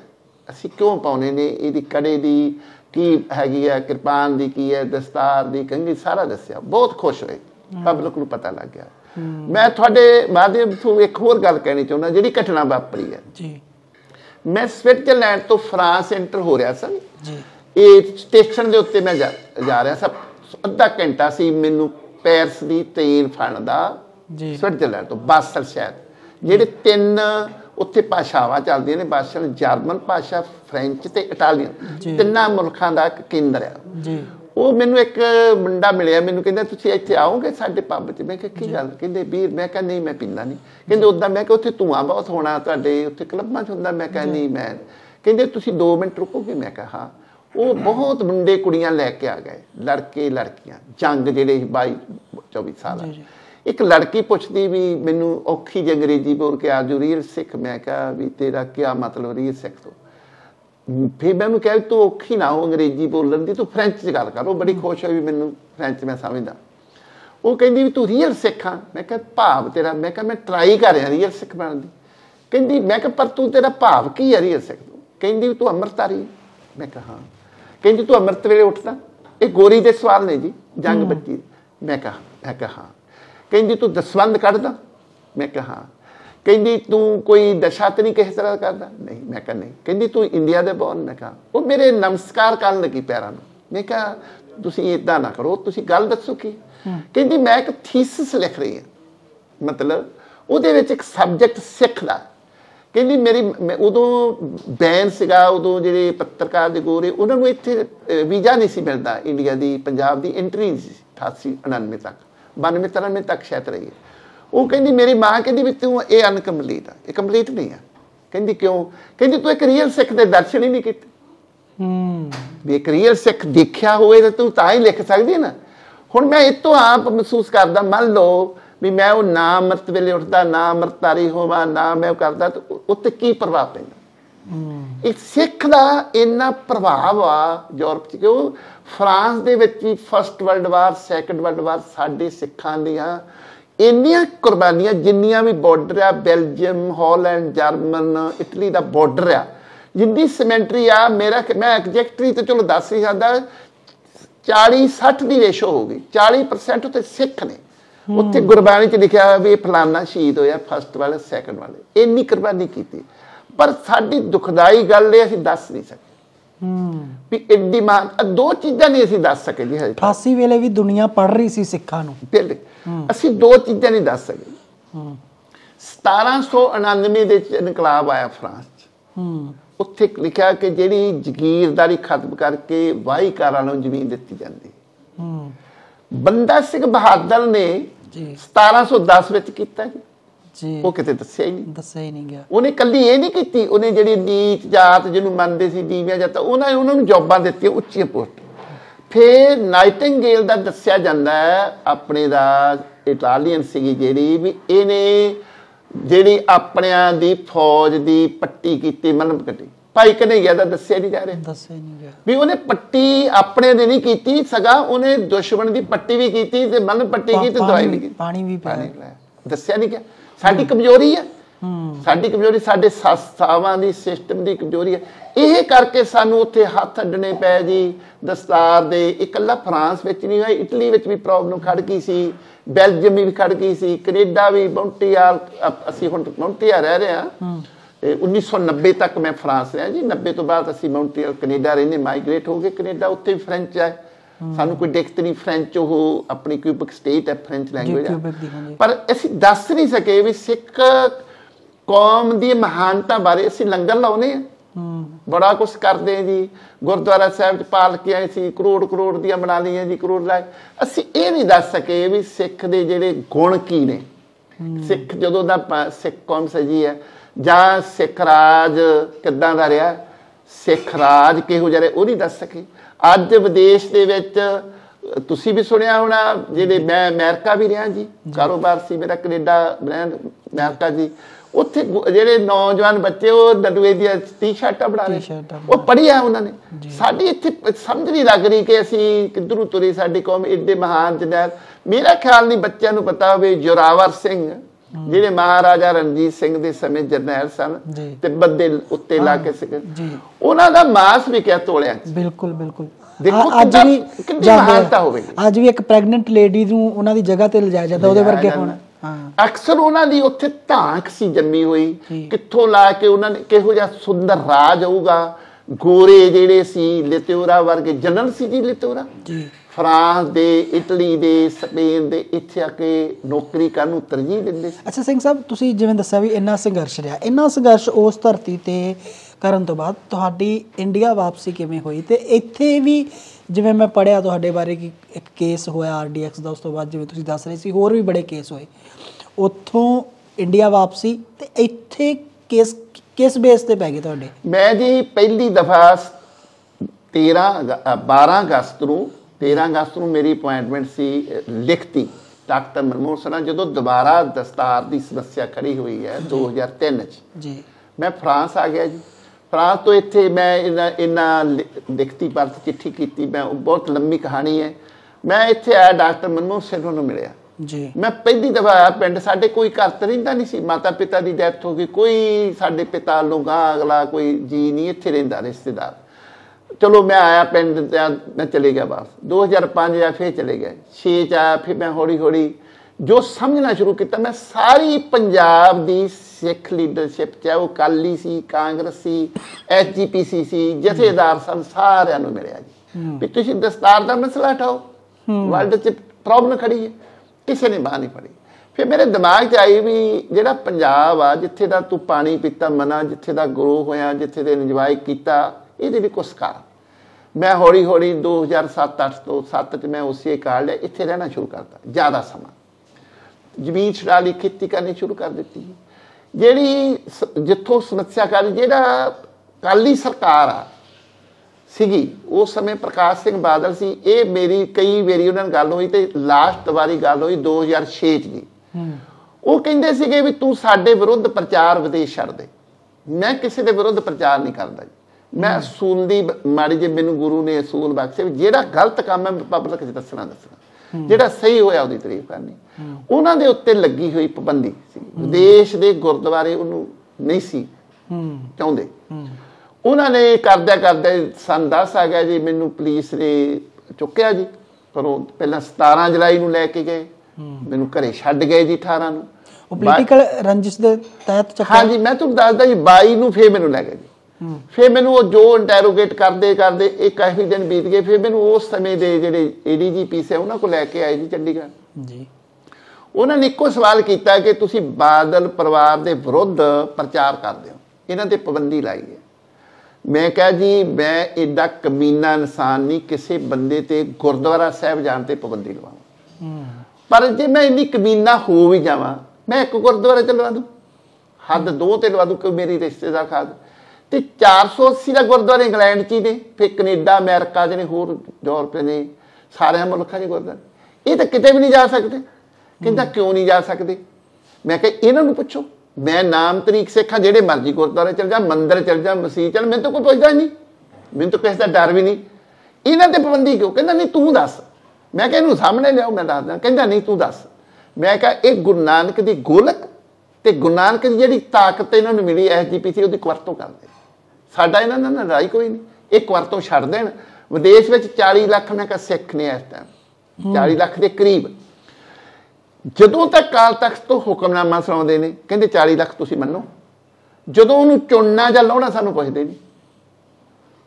ਅਸੀਂ ਕਿਉਂ ਪਾਉਨੇ ਨੇ? ਇਹਦੀ ਕੜੇ ਦੀ ਕੀ ਹੈਗੀ ਹੈ? ਕਿਰਪਾਨ ਦੀ ਕੀ ਹੈ? ਦਸਤਾਰ ਦੀ ਕੰਗੀ ਸਾਰਾ ਦੱਸਿਆ। ਬਹੁਤ ਖੁਸ਼ ਹੋਏ। ਪਬਲਿਕ ਨੂੰ ਪਤਾ ਲੱਗ ਗਿਆ। ਮੈਂ ਤੁਹਾਡੇ ਮਾਧਿਅਮ ਤੋਂ ਇੱਕ ਹੋਰ ਗੱਲ ਕਹਿਣੀ ਚਾਹੁੰਦਾ ਜਿਹੜੀ ਘਟਨਾ ਵਾਪਰੀ ਹੈ। ਜੀ। ਮੈਂ ਸਵਿਟਜ਼ਰਲੈਂਡ ਤੋਂ ਫਰਾਂਸ ਐਂਟਰ ਹੋ ਰਿਹਾ ਸਾਂ। ਜੀ। ਇਹ ਸਟੇਸ਼ਨ ਦੇ ਉੱਤੇ ਮੈਂ ਜਾ ਰਿਹਾ ਸਾਂ। ਅੱਧਾ ਘੰਟਾ ਸੀ ਮੈਨੂੰ ਪੈਰਿਸ ਦੀ ਟ੍ਰੇਨ ਫੜਨ ਦਾ। ਜੀ। ਸਵਿਟਜ਼ਰਲੈਂਡ ਤੋਂ ਬਾਸਲ ਸ਼ਹਿਰ। ਜਿਹੜੇ ਤਿੰਨ ਉੱਥੇ ਭਾਸ਼ਾਵਾਂ ਚੱਲਦੀਆਂ ਨੇ ਬਾਸਲ ਜਰਮਨ ਭਾਸ਼ਾ ਫ੍ਰੈਂਚ ਤੇ ਇਟਾਲੀਅਨ। ਤਿੰਨਾਂ ਮੁਲਕਾਂ ਦਾ ਇੱਕ ਕੇਂਦਰ ਆ। ਜੀ। ਉਹ ਮੈਨੂੰ ਇੱਕ ਮੁੰਡਾ ਮਿਲਿਆ ਮੈਨੂੰ ਕਹਿੰਦਾ ਤੁਸੀਂ ਇੱਥੇ ਆਓਗੇ ਸਾਡੇ ਪੱਬ 'ਚ? ਮੈਂ ਕਿਹਾ ਕੀ ਗੱਲ? ਕਹਿੰਦੇ ਵੀਰ ਮੈਂ ਕਿਹਾ ਨਹੀਂ ਮੈਂ ਪੀਂਦਾ ਨਹੀਂ। ਕਹਿੰਦੇ ਉਦਾਂ ਮੈਂ ਕਿਹਾ ਉੱਥੇ ਧੂਆਂ ਬਹੁਤ ਹੋਣਾ ਤੁਹਾਡੇ ਉੱਥੇ ਕਲੱਬਾਂ 'ਚ ਹੁੰਦਾ। ਮੈਂ ਕਿਹਾ ਨਹੀਂ ਮੈਂ ਕਹਿੰਦੇ ਤੁਸੀਂ 2 ਮਿੰਟ ਰੁਕੋਗੇ? ਮੈਂ ਕਿਹਾ ਹਾਂ। ਉਹ ਬਹੁਤ ਮੁੰਡੇ ਕੁੜੀਆਂ ਲੈ ਕੇ ਆ ਗਏ ਲੜਕੇ ਲੜਕੀਆਂ ਜੰਗ ਜਿਹੜੇ 22 24 ਸਾਲ ਆ। ਇੱਕ ਲੜਕੀ ਪੁੱਛਦੀ ਵੀ ਮੈਨੂੰ ਔਖੀ ਜਿਹੀ ਅੰਗਰੇਜ਼ੀ ਬੋਲ ਕੇ ਆਜੂ ਰੀਅਲ ਸਿੱਖ। ਮੈਂ ਕਿਹਾ ਵੀ ਤੇਰਾ ਕੀ ਮਤਲਬ ਰੀਅਲ ਸਿੱਖ ਤੋਂ? ਫਿਰ ਮੈਂ ਉਹਨੂੰ ਕਿਹਾ ਤੂੰ ਔਖੀ ਨਾ ਹੋ ਅੰਗਰੇਜ਼ੀ ਬੋਲਣ ਦੀ ਤੂੰ ਫ੍ਰੈਂਚ 'ਚ ਗੱਲ ਕਰ। ਉਹ ਬੜੀ ਖੁਸ਼ ਹੋਈ ਵੀ ਮੈਨੂੰ ਫ੍ਰੈਂਚ ਮੈਂ ਸਮਝਦਾ। ਉਹ ਕਹਿੰਦੀ ਵੀ ਤੂੰ ਰੀਅਲ ਸਿੱਖ ਆ। ਮੈਂ ਕਿਹਾ ਭਾਵ ਤੇਰਾ ਮੈਂ ਕਿਹਾ ਮੈਂ ਟਰਾਈ ਕਰ ਰਿਹਾ ਰੀਅਲ ਸਿੱਖ ਬਣਨ ਦੀ। ਕਹਿੰਦੀ ਮੈਂ ਕਿਹਾ ਪਰ ਤੂੰ ਤੇਰਾ ਭਾਵ ਕੀ ਹੈ ਰੀਅਲ ਸਿੱਖ ਤੋਂ? ਕਹਿੰਦੀ ਵੀ ਤੂੰ ਅੰਮ੍ਰਿਤਧਾਰੀ ਹੈ। ਮੈਂ ਕਿਹਾ ਹਾਂ। ਕਹਿੰਦੀ ਤੂੰ ਅੰਮ੍ਰਿਤ ਵੇਲੇ ਉੱਠਦਾ। ਇਹ ਗੋਰੀ ਦੇ ਸਵਾਲ ਨੇ ਜੀ ਜੰਗ ਬੱਚੀ। ਮੈਂ ਕਿਹਾ ਮੈਂ ਕਿਹਾ ਹਾਂ। ਕਹਿੰਦੀ ਤੂੰ ਦਸਵੰਦ ਕੱਢਦਾ? ਮੈਂ ਕਿਹਾ ਹਾਂ। ਕਹਿੰਦੀ ਤੂੰ ਕੋਈ ਦਸ਼ਾ ਤੇ ਨਹੀਂ ਕਿਸੇ ਤਰ੍ਹਾਂ ਕਰਦਾ? ਨਹੀਂ। ਮੈਂ ਕਿਹਾ ਨਹੀਂ। ਕਹਿੰਦੀ ਤੂੰ ਇੰਡੀਆ ਦੇ ਬੌਰਨ ਮੈਂ ਕਿਹਾ ਉਹ ਮੇਰੇ ਨਮਸਕਾਰ ਕਰਨ ਲੱਗੀ ਪੈਰਾਂ ਨੂੰ। ਮੈਂ ਕਿਹਾ ਤੁਸੀਂ ਇਦਾਂ ਨਾ ਕਰੋ ਤੁਸੀਂ ਗੱਲ ਦੱਸੋ ਕੀ? ਕਹਿੰਦੀ ਮੈਂ ਇੱਕ ਥੀਸਿਸ ਲਿਖ ਰਹੀ ਹਾਂ। ਮਤਲਬ ਉਹਦੇ ਵਿੱਚ ਇੱਕ ਸਬਜੈਕਟ ਸਿੱਖ ਦਾ। ਕਹਿੰਦੀ ਮੇਰੀ ਮੈਂ ਉਦੋਂ ਬੈਨ ਸੀਗਾ ਉਦੋਂ ਜਿਹੜੇ ਪੱਤਰਕਾਰ ਦੇ ਗੋਰੇ ਉਹਨਾਂ ਨੂੰ ਇੱਥੇ ਵੀਜ਼ਾ ਨਹੀਂ ਸੀ ਮਿਲਦਾ ਇੰਡੀਆ ਦੀ ਪੰਜਾਬ ਦੀ ਐਂਟਰੀ ਨਹੀਂ ਸੀ 88 99 ਤੱਕ। 92 93 ਤੱਕ ਸ਼ਾਇਦ ਰਹੀ ਹੈ। ਉਹ ਕਹਿੰਦੀ ਮੇਰੀ ਮਾਂ ਕਹਿੰਦੀ ਵੀ ਤੂੰ ਇਹ ਅਨਕੰਪਲੀਟ ਆ। ਇਹ ਕੰਪਲੀਟ ਨਹੀਂ ਆ। ਕਹਿੰਦੀ ਕਿਉਂ? ਕਹਿੰਦੀ ਤੂੰ ਇੱਕ ਰੀਅਲ ਸਿੱਖ ਦੇ ਦਰਸ਼ਨ ਹੀ ਨਹੀਂ ਕੀਤੇ। ਹੂੰ। ਵੀ ਇੱਕ ਰੀਅਲ ਸਿੱਖ ਦੇਖਿਆ ਹੋਵੇ ਤਾਂ ਤੂੰ ਤਾਂ ਹੀ ਲਿਖ ਸਕਦੀ ਨਾ। ਹੁਣ ਮੈਂ ਇਹ ਤੋਂ ਆਪ ਮਹਿਸੂਸ ਕਰਦਾ ਮੰਨ ਲਓ ਵੀ ਮੈਂ ਉਹ ਨਾ ਅੰਮ੍ਰਿਤ ਵੇਲੇ ਉੱਠਦਾ ਨਾ ਅੰਮ੍ਰਿਤਧਾਰੀ ਹੋਵਾਂ ਨਾ ਮੈਂ ਕਰਦਾ ਤਾਂ ਉੱਤੇ ਕੀ ਪ੍ਰਭਾਵ ਪੈਂਦਾ? ਹੂੰ। ਇੱਕ ਸਿੱਖ ਦਾ ਇੰਨਾ ਪ੍ਰਭਾਵ ਆ ਯੂਰਪ ਚ ਕਿ ਉਹ ਫਰਾਂਸ ਦੇ ਵਿੱਚ ਵੀ first world war second world war ਸਾਡੇ ਸਿੱਖਾਂ ਦੀਆਂ ਇੰਨੀਆਂ ਕੁਰਬਾਨੀਆਂ ਜਿੰਨੀਆਂ ਵੀ ਬਾਰਡਰ ਆ ਬੈਲਜੀਅਮ ਹਾਲੈਂਡ ਜਰਮਨ ਇਟਲੀ ਦਾ ਬਾਰਡਰ ਆ ਜਿੰਨੀ ਸਿਮੈਂਟਰੀ ਆ ਮੇਰਾ ਮੈਂ ਐਗਜ਼ੈਕਟਲੀ ਤੇ ਚਲੋ ਦੱਸ ਨਹੀਂ ਸਕਦਾ 40 60 ਦੀ ਰੇਸ਼ੋ ਹੋ ਗਈ 40% ਉੱਤੇ ਸਿੱਖ ਨੇ। ਉੱਥੇ ਗੁਰਬਾਣੀ ਚ ਲਿਖਿਆ ਹੋਇਆ ਵੀ ਫਲਾਨਾ ਸ਼ਹੀਦ ਹੋਇਆ ਫਸਟ ਵਾਲੇ ਸੈਕੰਡ ਵਾਲੇ ਇੰਨੀ ਕੁਰਬਾਨੀ ਕੀਤੀ। ਪਰ ਸਾਡੀ ਦੁਖਦਾਈ ਗੱਲ ਇਹ ਅਸੀਂ ਦੱਸ ਨਹੀਂ ਸਕੇ। ਹੂੰ ਵੀ ਐਡੀ ਮਾਂ ਦੋ ਚੀਜ਼ਾਂ ਨਹੀਂ ਅਸੀਂ ਦੱਸ ਸਕੇ ਜੀ ਹਜੇ 88 ਵੇਲੇ ਵੀ ਦੁਨੀਆ ਪੜ ਰਹੀ ਸੀ ਸਿੱਖਾਂ ਨੂੰ। ਅਸੀਂ ਦੋ ਚੀਜ਼ਾਂ ਨਹੀਂ ਦੱਸ ਸਕੇ। ਹੂੰ। 1799 ਦੇ ਵਿੱਚ ਇਨਕਲਾਬ ਆਇਆ ਫਰਾਂਸ 'ਚ। ਹੂੰ। ਉੱਥੇ ਲਿਖਿਆ ਕਿ ਜਿਹੜੀ ਜ਼ਗੀਰਦਾਰੀ ਖਤਮ ਕਰਕੇ ਵਾਹੀਕਾਰਾਂ ਨੂੰ ਜ਼ਮੀਨ ਦਿੱਤੀ ਜਾਂਦੀ। ਹੂੰ। ਬੰਦਾ ਸਿੰਘ ਬਹਾਦਰ ਨੇ ਜੀ। 1710 ਵਿੱਚ ਕੀਤਾ ਜੀ। ਜੀ। ਉਹ ਕਿਤੇ ਦੱਸਿਆ ਹੀ ਨਹੀਂ। ਦੱਸਿਆ ਹੀ ਨਹੀਂ ਗਿਆ। ਉਹਨੇ ਕੱਲੀ ਇਹ ਨਹੀਂ ਕੀਤੀ ਉਹਨੇ ਜਿਹੜੀ ਨੀਚ ਜਾਤ ਜਿਹਨੂੰ ਮੰਨਦੇ ਸੀ ਨੀਵੀਆਂ ਜਾਤਾਂ ਉਹਨਾਂ ਉਹਨਾਂ ਨੂੰ ਜੌਬਾਂ ਦਿੱਤੀਆਂ ਉੱਚੀਆਂ ਪੋਸਟ। ਫਿਰ ਨਾਈਟਿੰਗੇਲ ਦਾ ਦੱਸਿਆ ਜਾਂਦਾ ਹੈ ਆਪਣੇ ਦਾ ਇਟਾਲੀਅਨ ਸੀਗੀ ਜਿਹੜੀ ਵੀ ਇਹਨੇ ਜਿਹੜੀ ਆਪਣਿਆਂ ਦੀ ਫੌਜ ਦੀ ਪੱਟੀ ਕੀਤੀ ਮਤਲਬ ਕੱਟੀ ਭਾਈ ਕਨਈਆ ਦਾ ਦੱਸਿਆ ਨਹੀਂ ਜਾ ਰਿਹਾ। ਦੱਸਿਆ ਨਹੀਂ ਗਿਆ। ਵੀ ਉਹਨੇ ਪੱਟੀ ਆਪਣੇ ਦੇ ਨਹੀਂ ਕੀਤੀ ਸਗਾ ਉਹਨੇ ਦੁਸ਼ਮਣ ਦੀ ਪੱਟੀ ਵੀ ਕੀਤੀ ਤੇ ਮਨ ਪੱਟੀ ਕੀਤੀ ਤੇ ਦਵਾਈ ਵੀ ਕੀਤੀ। ਪਾਣੀ ਵੀ ਪਿਆ। ਦੱਸਿਆ ਨਹੀਂ ਕਿ ਸਾਡੀ ਕਮਜ਼ੋਰੀ ਹੈ। ਸਾਡੀ ਕਮਜ਼ੋਰੀ ਸਾਡੇ ਸੰਸਥਾਵਾਂ ਦੀ ਸਿਸਟਮ ਦੀ ਕਮਜ਼ੋਰੀ ਹੈ ਇਹ ਕਰਕੇ ਸਾਨੂੰ ਉੱਥੇ ਹੱਥ ਅੱਡਣੇ ਪਏ ਜੀ ਦਸਤਾਰ ਦੇ। ਇਕੱਲਾ ਫਰਾਂਸ ਵਿੱਚ ਨਹੀਂ ਹੋਇਆ ਇਟਲੀ ਵਿੱਚ ਵੀ ਪ੍ਰੋਬਲਮ ਖੜ ਗਈ ਸੀ। ਬੈਲਜੀਅਮ ਵੀ ਖੜ ਗਈ ਸੀ। ਕੈਨੇਡਾ ਵੀ ਮੌਂਟਰੀਆਲ ਅ- ਅਸੀਂ ਹੁਣ ਮੌਂਟਰੀਆਲ ਰਹਿ ਰਹੇ ਹਾਂ। ਤੇ 1990 ਤੱਕ ਮੈਂ ਫਰਾਂਸ ਰਿਹਾ ਜੀ। 90 ਤੋਂ ਬਾਅਦ ਅਸੀਂ ਮੌਂਟਰੀਆਲ ਕੈਨੇਡਾ ਰਹਿੰਦੇ। ਮਾਈਗ੍ਰੇਟ ਹੋ ਗਏ। ਕੈਨੇਡਾ ਉੱਥੇ ਵੀ ਫ੍ਰੈਂਚ ਹੈ ਸਾਨੂੰ ਕੋਈ ਦਿੱਕਤ ਨਹੀਂ ਫ੍ਰੈਂਚ ਉਹ ਆਪਣੀ ਕਿਊਬਿਕ ਸਟੇਟ ਹੈ ਫ੍ਰੈਂਚ ਲੈਂਗੁਏਜ ਪਰ ਅਸੀਂ ਦੱਸ ਨਹੀਂ ਸਕੇ ਵੀ ਸਿੱਖ ਕੌਮ ਦੀ ਮਹਾਨਤਾ ਬਾਰੇ ਅਸੀਂ ਲੰਗਰ ਲਾਉਨੇ ਆ ਹੂੰ। ਬੜਾ ਕੁਝ ਕਰਦੇ ਆ ਜੀ। ਗੁਰਦੁਆਰਾ ਸਾਹਿਬ ਚ ਪਾਲਕੀਆਂ ਸੀ ਕਰੋੜ ਕਰੋੜ ਦੀਆਂ ਬਣਾ ਲਈਆਂ ਜੀ ਕਰੋੜ ਲਾਏ। ਅਸੀਂ ਇਹ ਨਹੀਂ ਦੱਸ ਸਕੇ ਵੀ ਸਿੱਖ ਦੇ ਜਿਹੜੇ ਗੁਣ ਕੀ ਨੇ। ਸਿੱਖ ਜਦੋਂ ਦਾ ਸਿੱਖ ਕੌਮ ਸਜੀ ਹੈ ਜਾਂ ਸਿੱਖ ਰਾਜ ਕਿੱਦਾਂ ਦਾ ਰਿਹਾ ਸਿੱਖ ਰਾਜ ਕਿਹੋ ਜਿਹਾ ਰਿਹਾ ਉਹ ਨਹੀਂ ਦੱਸ ਸਕੇ। ਅੱਜ ਵਿਦੇਸ਼ ਦੇ ਵਿੱਚ ਤੁਸੀਂ ਵੀ ਸੁਣਿਆ ਹੋਣਾ ਜਿਹੜੇ ਮੈਂ ਅਮਰੀਕਾ ਵੀ ਰਿਹਾ ਜੀ ਕਾਰੋਬਾਰ ਸੀ ਮੇਰਾ ਕੈਨੇਡਾ ਬ੍ਰਾਂਡ ਅਮਰੀਕਾ ਜੀ। ਉੱਥੇ ਜਿਹੜੇ ਨੌਜਵਾਨ ਬੱਚੇ ਉਹ ਨਡੂਏ ਦੀਆਂ ਟੀ-ਸ਼ਰਟਾਂ ਬਣਾ ਰਹੇ। ਉਹ ਪੜ੍ਹਿਆ ਉਹਨਾਂ ਨੇ। ਸਾਡੀ ਇੱਥੇ ਸਮਝ ਨਹੀਂ ਲੱਗ ਰਹੀ ਕਿ ਅਸੀਂ ਕਿੱਧਰੋਂ ਤੁਰੀ ਸਾਡੀ ਕੌਮ ਏਡੇ ਮਹਾਨ ਜਨਰਲ ਮੇਰਾ ਖਿਆਲ ਨਹੀਂ ਬੱਚਿਆਂ ਨੂੰ ਪਤਾ ਹੋਵੇ ਜੋਰਾਵਰ ਸਿੰਘ ਜਿਹੜੇ ਮਹਾਰਾਜਾ ਰਣਜੀਤ ਸਿੰਘ ਦੇ ਸਮੇਂ ਜਰਨੈਲ ਸਨ ਜੀ। ਤਿੱਬਤ ਦੇ ਉੱਤੇ ਲਾ ਕੇ ਸਿੱਖ ਜੀ। ਉਹਨਾਂ ਦਾ ਮਾਸ ਵੀ ਕਿਆ ਤੋਲਿਆ ਬਿਲਕੁਲ ਬਿਲਕੁਲ। ਦੇਖੋ ਅੱਜ ਵੀ ਕਿੰਨੀ ਜਾਂਦੇ ਆ। ਮਹਾਨਤਾ ਹੋਵੇਗੀ। ਅੱਜ ਵੀ ਇੱਕ ਪ੍ਰੈਗਨੈਂਟ ਲੇਡੀ ਨੂੰ ਉਹਨਾਂ ਦੀ ਜਗ੍ਹਾ ਤੇ ਲਿਜਾਇਆ ਜਾਂਦਾ ਉਹਦੇ ਵਰਗੇ ਹੋਣਾ। ਹਾਂ। ਅਕਸਰ ਉਹਨਾਂ ਦੀ ਉੱਥੇ ਧਾਂਕ ਸੀ ਜੰਮੀ ਹੋਈ। ਕਿੱਥੋਂ ਲਾ ਕੇ ਉਹਨਾਂ ਨੇ ਕਿਹੋ ਜਿਹਾ ਸੁੰਦਰ ਰਾਜ ਹੋਊਗਾ? ਗੋਰੇ ਜਿਹੜੇ ਸੀ ਲਿਤਿਓਰਾ ਵਰਗੇ ਜਨਰਲ ਸੀ ਜੀ ਲਿਤਿਓਰਾ। ਜੀ। ਫਰਾਂਸ ਦੇ ਇਟਲੀ ਦੇ ਸਪੇਨ ਦੇ ਇੱਥੇ ਆ ਕੇ ਨੌਕਰੀ ਕਰਨ ਨੂੰ ਤਰਜੀਹ ਦਿੰਦੇ ਸੀ। ਅੱਛਾ ਸਿੰਘ ਸਾਹਿਬ ਤੁਸੀਂ ਜਿਵੇਂ ਦੱਸਿਆ ਵੀ ਇੰਨਾ ਸੰਘਰਸ਼ ਰਿਹਾ। ਇੰਨਾ ਸੰਘਰਸ਼ ਉਸ ਧਰਤੀ ਤੇ ਕਰਨ ਤੋਂ ਬਾਅਦ ਤੁਹਾਡੀ ਇੰਡੀਆ ਵਾਪਸੀ ਕਿਵੇਂ ਹੋਈ? ਤੇ ਇੱਥੇ ਵੀ ਜਿਵੇਂ ਮੈਂ ਪੜਿਆ ਤੁਹਾਡੇ ਬਾਰੇ ਕਿ ਇੱਕ ਕੇਸ ਹੋਇਆ ਆਰਡੀਐਕਸ ਦਾ ਉਸ ਤੋਂ ਬਾਅਦ ਜਿਵੇਂ ਤੁਸੀਂ ਦੱਸ ਰਹੇ ਸੀ ਹੋਰ ਵੀ ਬੜੇ ਕੇਸ ਹੋਏ। ਉੱਥੋਂ ਇੰਡੀਆ ਵਾਪਸੀ ਤੇ ਇੱਥੇ ਕੇਸ ਕਿਸ ਬੇਸ ਤੇ ਪੈ ਗਏ ਤੁਹਾਡੇ? ਮੈਂ ਜੀ ਪਹਿਲੀ ਦਫਾ 13 ਅਗ- ਅ, 12 ਅਗਸਤ ਨੂੰ 13 ਅਗਸਤ ਨੂੰ ਮੇਰੀ ਅਪਾਇੰਟਮੈਂਟ ਸੀ ਲਿਖਤੀ। ਡਾਕਟਰ ਮਨਮੋਹਨ ਸਿੰਘ ਨਾਲ ਜਦੋਂ ਦੁਬਾਰਾ ਦਸਤਾਰ ਦੀ ਸਮੱਸਿਆ ਖੜੀ ਹੋਈ ਹੈ 2003 ਚ। ਜੀ। ਮੈਂ ਫਰਾਂਸ ਆ ਗਿਆ ਜੀ। ਫਰਾਂਸ ਤੋਂ ਇੱਥੇ ਮੈਂ ਇਹਨਾਂ ਲਿਖਤੀ ਪਰਤ ਚਿੱਠੀ ਕੀਤੀ। ਮੈਂ ਉਹ ਬਹੁਤ ਲੰਮੀ ਕਹਾਣੀ ਹੈ। ਮੈਂ ਇੱਥੇ ਆਇਆ ਡਾਕਟਰ ਮਨਮੋਹਨ ਸਿੰਘ ਨੂੰ ਮਿਲਿਆ। ਜੀ। ਮੈਂ ਪਹਿਲੀ ਦਫਾ ਆਇਆ ਪਿੰਡ। ਸਾਡੇ ਕੋਈ ਘਰ ਤੇ ਰਹਿੰਦਾ ਨਹੀਂ ਸੀ। ਮਾਤਾ ਪਿਤਾ ਦੀ ਡੈਥ ਹੋ ਗਈ। ਕੋਈ ਸਾਡੇ ਪਿਤਾ ਲੋਗਾ ਅਗਲਾ ਕੋਈ ਜੀ ਨਹੀਂ ਇੱਥੇ ਰਹਿੰਦਾ ਰਿਸ਼ਤੇਦਾਰ। ਚਲੋ ਮੈਂ ਆਇਆ ਪਿੰਡ ਤੇ ਆ- ਮੈਂ ਚਲੇ ਗਿਆ ਬਾਹਰ 2005 ਜਾਂ ਫਿਰ ਚਲੇ ਗਿਆ 6 ਚ ਆਇਆ ਫਿਰ ਮੈਂ ਹੌਲੀ ਹੌਲੀ ਜੋ ਸਮਝਣਾ ਸ਼ੁਰੂ ਕੀਤਾ ਮੈਂ ਸਾਰੀ ਪੰਜਾਬ ਦੀ ਸਿੱਖ ਲੀਡਰਸ਼ਿਪ ਚਾਹੇ ਉਹ ਕਾਲੀ ਸੀ ਕਾਂਗਰਸ ਸੀ ਐਸਜੀਪੀਸੀ ਸੀ ਜਥੇਦਾਰ ਸਨ ਸਾਰਿਆਂ ਨੂੰ ਮਿਲਿਆ ਜੀ। ਵੀ ਤੁਸੀਂ ਦਸਤਾਰ ਦਾ ਮਸਲਾ ਉਠਾਓ ਵਰਲਡ 'ਚ ਪ੍ਰੋਬਲਮ ਖੜੀ ਹੈ। ਕਿਸੇ ਨੇ ਬਾਹ ਨਹੀਂ ਫੜੀ। ਫਿਰ ਮੇਰੇ ਦਿਮਾਗ 'ਚ ਆਈ ਵੀ ਜਿਹੜਾ ਪੰਜਾਬ ਆ ਜਿੱਥੇ ਦਾ ਤੂੰ ਪਾਣੀ ਪੀਤਾ ਮਨਾ ਜਿੱਥੇ ਦਾ ਗਰੋ ਹੋਇਆ ਜਿੱਥੇ ਦੇ ਇੰਜੋਏ ਕੀਤਾ ਇਹਦੇ ਵੀ ਕੁਛ ਕਰ ਮੈਂ ਹੌਲੀ ਹੌਲੀ 2007-8 ਤੋਂ 7 ਚ ਮੈਂ ਉਸੇ ਕਾਲ ਲਿਆ ਇੱਥੇ ਰਹਿਣਾ ਸ਼ੁਰੂ ਕਰਤਾ ਜ਼ਿਆਦਾ ਸਮਾਂ। ਜ਼ਮੀਨ ਛਡਾ ਲਈ ਖੇਤੀ ਕਰਨੀ ਸ਼ੁਰੂ ਕਰ ਦਿੱਤੀ। ਜਿਹੜੀ ਜਿੱਥੋਂ ਸਮੱਸਿਆ ਕਰ ਜਿਹੜਾ ਕਾਲੀ ਸਰਕਾਰ ਆ ਸੀਗੀ ਉਸ ਸਮੇਂ ਪ੍ਰਕਾਸ਼ ਸਿੰਘ ਬਾਦਲ ਸੀ ਇਹ ਮੇਰੀ ਕਈ ਵਾਰੀ ਉਹਨਾਂ ਨਾਲ ਗੱਲ ਹੋਈ ਤੇ ਲਾਸਟ ਵਾਰੀ ਗੱਲ ਹੋਈ 2006 ਚ ਜੀ। ਉਹ ਕਹਿੰਦੇ ਸੀਗੇ ਵੀ ਤੂੰ ਸਾਡੇ ਵਿਰੁੱਧ ਪ੍ਰਚਾਰ ਵਿਦੇਸ਼ ਛੱਡ ਦੇ। ਮੈਂ ਕਿਸੇ ਦੇ ਵਿਰੁੱਧ ਪ੍ਰਚਾਰ ਨਹੀਂ ਕਰਦਾ ਜੀ। ਮੈਂ ਅਸੂਲ ਦੀ ਮਾੜੀ ਜੇ ਮੈਨੂੰ ਗੁਰੂ ਨੇ ਅਸੂਲ ਬਖਸ਼ੇ ਜਿਹੜਾ ਗਲਤ ਕੰਮ ਹੈ ਪਬਲਿਕ 'ਚ ਦੱਸਣਾ ਦੱਸਣਾ। ਜਿਹੜਾ ਸਹੀ ਹੋਇਆ ਉਹਦੀ ਤਾਰੀਫ ਕਰਨੀ। ਉਹਨਾਂ ਦੇ ਉੱਤੇ ਲੱਗੀ ਹੋਈ ਪਾਬੰਦੀ ਸੀ। ਵਿਦੇਸ਼ ਦੇ ਗੁਰਦੁਆਰੇ ਉਹਨੂੰ ਨਹੀਂ ਸੀ ਹੂੰ। ਚਾਹੁੰਦੇ। ਉਹਨਾਂ ਨੇ ਕਰਦਿਆਂ ਕਰਦੇ ਸਨ 10 ਆ ਗਿਆ ਜੀ ਮੈਨੂੰ ਪੁਲਿਸ ਨੇ ਚੁੱਕਿਆ ਜੀ। ਪਰ ਉਹ ਪਹਿਲਾਂ 17 ਜੁਲਾਈ ਨੂੰ ਲੈ ਕੇ ਗਏ। ਮੈਨੂੰ ਘਰੇ ਛੱਡ ਗਏ ਜੀ 18 ਨੂੰ। ਉਹ ਪੋਲੀਟੀਕਲ ਰੰਜਿਸ਼ ਦੇ ਤਹਿਤ ਚੱਕਰ ਹਾਂਜੀ ਮੈਂ ਤੁਹਾਨੂੰ ਦੱਸਦਾ ਜੀ 22 ਨੂੰ ਫੇਰ ਮੈਨੂੰ ਲੈ ਗਏ ਜੀ। ਫੇਰ ਮੈਨੂੰ ਉਹ ਜੋ ਇੰਟਰੋਗੇਟ ਕਰਦੇ ਕਰਦੇ ਇੱਕ ਕਾਫੀ ਦਿਨ ਬੀਤ ਗਏ ਫੇਰ ਮੈਨੂੰ ਉਸ ਸਮੇਂ ਦੇ ਜਿਹੜੇ ਏਡੀਜੀਪੀ ਸੇ ਉਹਨਾਂ ਕੋਲ ਲੈ ਕੇ ਆਏ ਜੀ ਚੰਡੀਗੜ੍ਹ। ਜੀ। ਉਹਨਾਂ ਨੇ ਇੱਕੋ ਸਵਾਲ ਕੀਤਾ ਕਿ ਤੁਸੀਂ ਬਾਦਲ ਪਰਿਵਾਰ ਦੇ ਵਿਰੁੱਧ ਪ੍ਰਚਾਰ ਕਰਦੇ ਹੋ ਇਹਨਾਂ ਤੇ ਪਾਬੰਦੀ ਲਾਈ ਹੈ। ਮੈਂ ਕਿਹਾ ਜੀ ਮੈਂ ਐਡਾ ਕਮੀਨਾ ਇਨਸਾਨ ਨਹੀਂ ਕਿਸੇ ਬੰਦੇ ਤੇ ਗੁਰਦੁਆਰਾ ਸਾਹਿਬ ਜਾਣ ਤੇ ਪਾਬੰਦੀ ਲਵਾਵਾਂ ਹੂੰ। ਪਰ ਜੇ ਮੈਂ ਇੰਨੀ ਕਮੀਨਾ ਹੋ ਵੀ ਜਾਵਾਂ ਮੈਂ ਇੱਕ ਗੁਰਦੁਆਰੇ ਚ ਲਵਾ ਦੂੰ। ਹੱਦ ਦੋ ਤੇ ਲਵਾ ਦੂੰ ਕੋਈ ਮੇਰੀ ਰਿਸ਼ਤੇਦਾਰ ਖਾਦ ਤੇ 480 ਦਾ ਗੁਰਦੁਆਰੇ ਇੰਗਲੈਂਡ ਚ ਹੀ ਨੇ, ਫਿਰ ਕੈਨੇਡਾ, ਅਮਰੀਕਾ ਨੇ, ਹੋਰ ਯੂਰਪ ਨੇ, ਸਾਰਿਆਂ ਮੁਲਕਾਂ 'ਚ ਗੁਰਦੁਆਰੇ। ਇਹ ਤਾਂ ਕਿਤੇ ਵੀ ਨਹੀਂ ਜਾ ਸਕਦੇ। ਕਹਿੰਦਾ ਕਿਉਂ ਨਹੀਂ ਜਾ ਸਕਦੇ? ਮੈਂ ਕਿਹਾ ਇਹਨਾਂ ਨੂੰ ਪੁੱਛੋ। ਮੈਂ ਨਾਮ ਤਰੀਕ ਸਿੱਖਾਂ, ਜਿਹੜੇ ਮਰਜ਼ੀ ਗੁਰਦੁਆਰੇ ਚਲ ਜਾ ਮੰਦਿਰ ਚਲ ਜਾ ਮਸਜਿਦ ਚਲ ਮੈਨੂੰ ਤਾਂ ਕੋਈ ਪੁੱਛਦਾ ਹੀ ਨਹੀਂ। ਮੈਨੂੰ ਤਾਂ ਕਿਸੇ ਦਾ ਡਰ ਵੀ ਨਹੀਂ। ਇਹਨਾਂ ਤੇ ਪਾਬੰਦੀ ਕਿਉਂ? ਕਹਿੰਦਾ ਨਹੀਂ, ਤੂੰ ਦੱਸ। ਮੈਂ ਕਿਹਾ ਇਹਨੂੰ ਸਾਹਮਣੇ ਲਿਆਓ, ਮੈਂ ਦੱਸਦਾ। ਕਹਿੰਦਾ ਨਹੀਂ, ਤੂੰ ਦੱਸ। ਮੈਂ ਕਿਹਾ ਇਹ ਗੁਰੂ ਨਾਨਕ ਦੀ ਗੋਲਕ ਤੇ ਗੁਰੂ ਨਾਨਕ ਦੀ ਜਿਹੜੀ ਤਾਕਤ ਇਹਨਾਂ ਨੂੰ ਮਿਲੀ ਐਸਜੀਪੀਸੀ ਉਹਦੀ ਵਰਤੋਂ ਕਰਦੇ। ਸਾਡਾ ਇਹਨਾਂ ਨਾਲ ਲੜਾਈ ਕੋਈ ਨਹੀਂ। ਇੱਕ ਵਰਤੋਂ ਛੱਡ ਦੇਣ। ਵਿਦੇਸ਼ ਵਿੱਚ 40 ਲੱਖ ਮੈਂ ਕਿਹਾ ਸਿੱਖ ਨੇ ਇਸ ਟਾਈਮ 40 ਲੱਖ ਦੇ ਕਰੀਬ। ਜਦੋਂ ਤੱਕ ਕਾਲ ਤਖਤ ਤੋਂ ਹੁਕਮਨਾਮਾ ਸੁਣਾਉਂਦੇ ਨੇ ਕਹਿੰਦੇ 40 ਲੱਖ ਤੁਸੀਂ ਮੰਨੋ। ਜਦੋਂ ਉਹਨੂੰ ਚੁਣਨਾ ਜਾਂ ਲਾਉਣਾ ਸਾਨੂੰ ਪੁੱਛਦੇ ਨਹੀਂ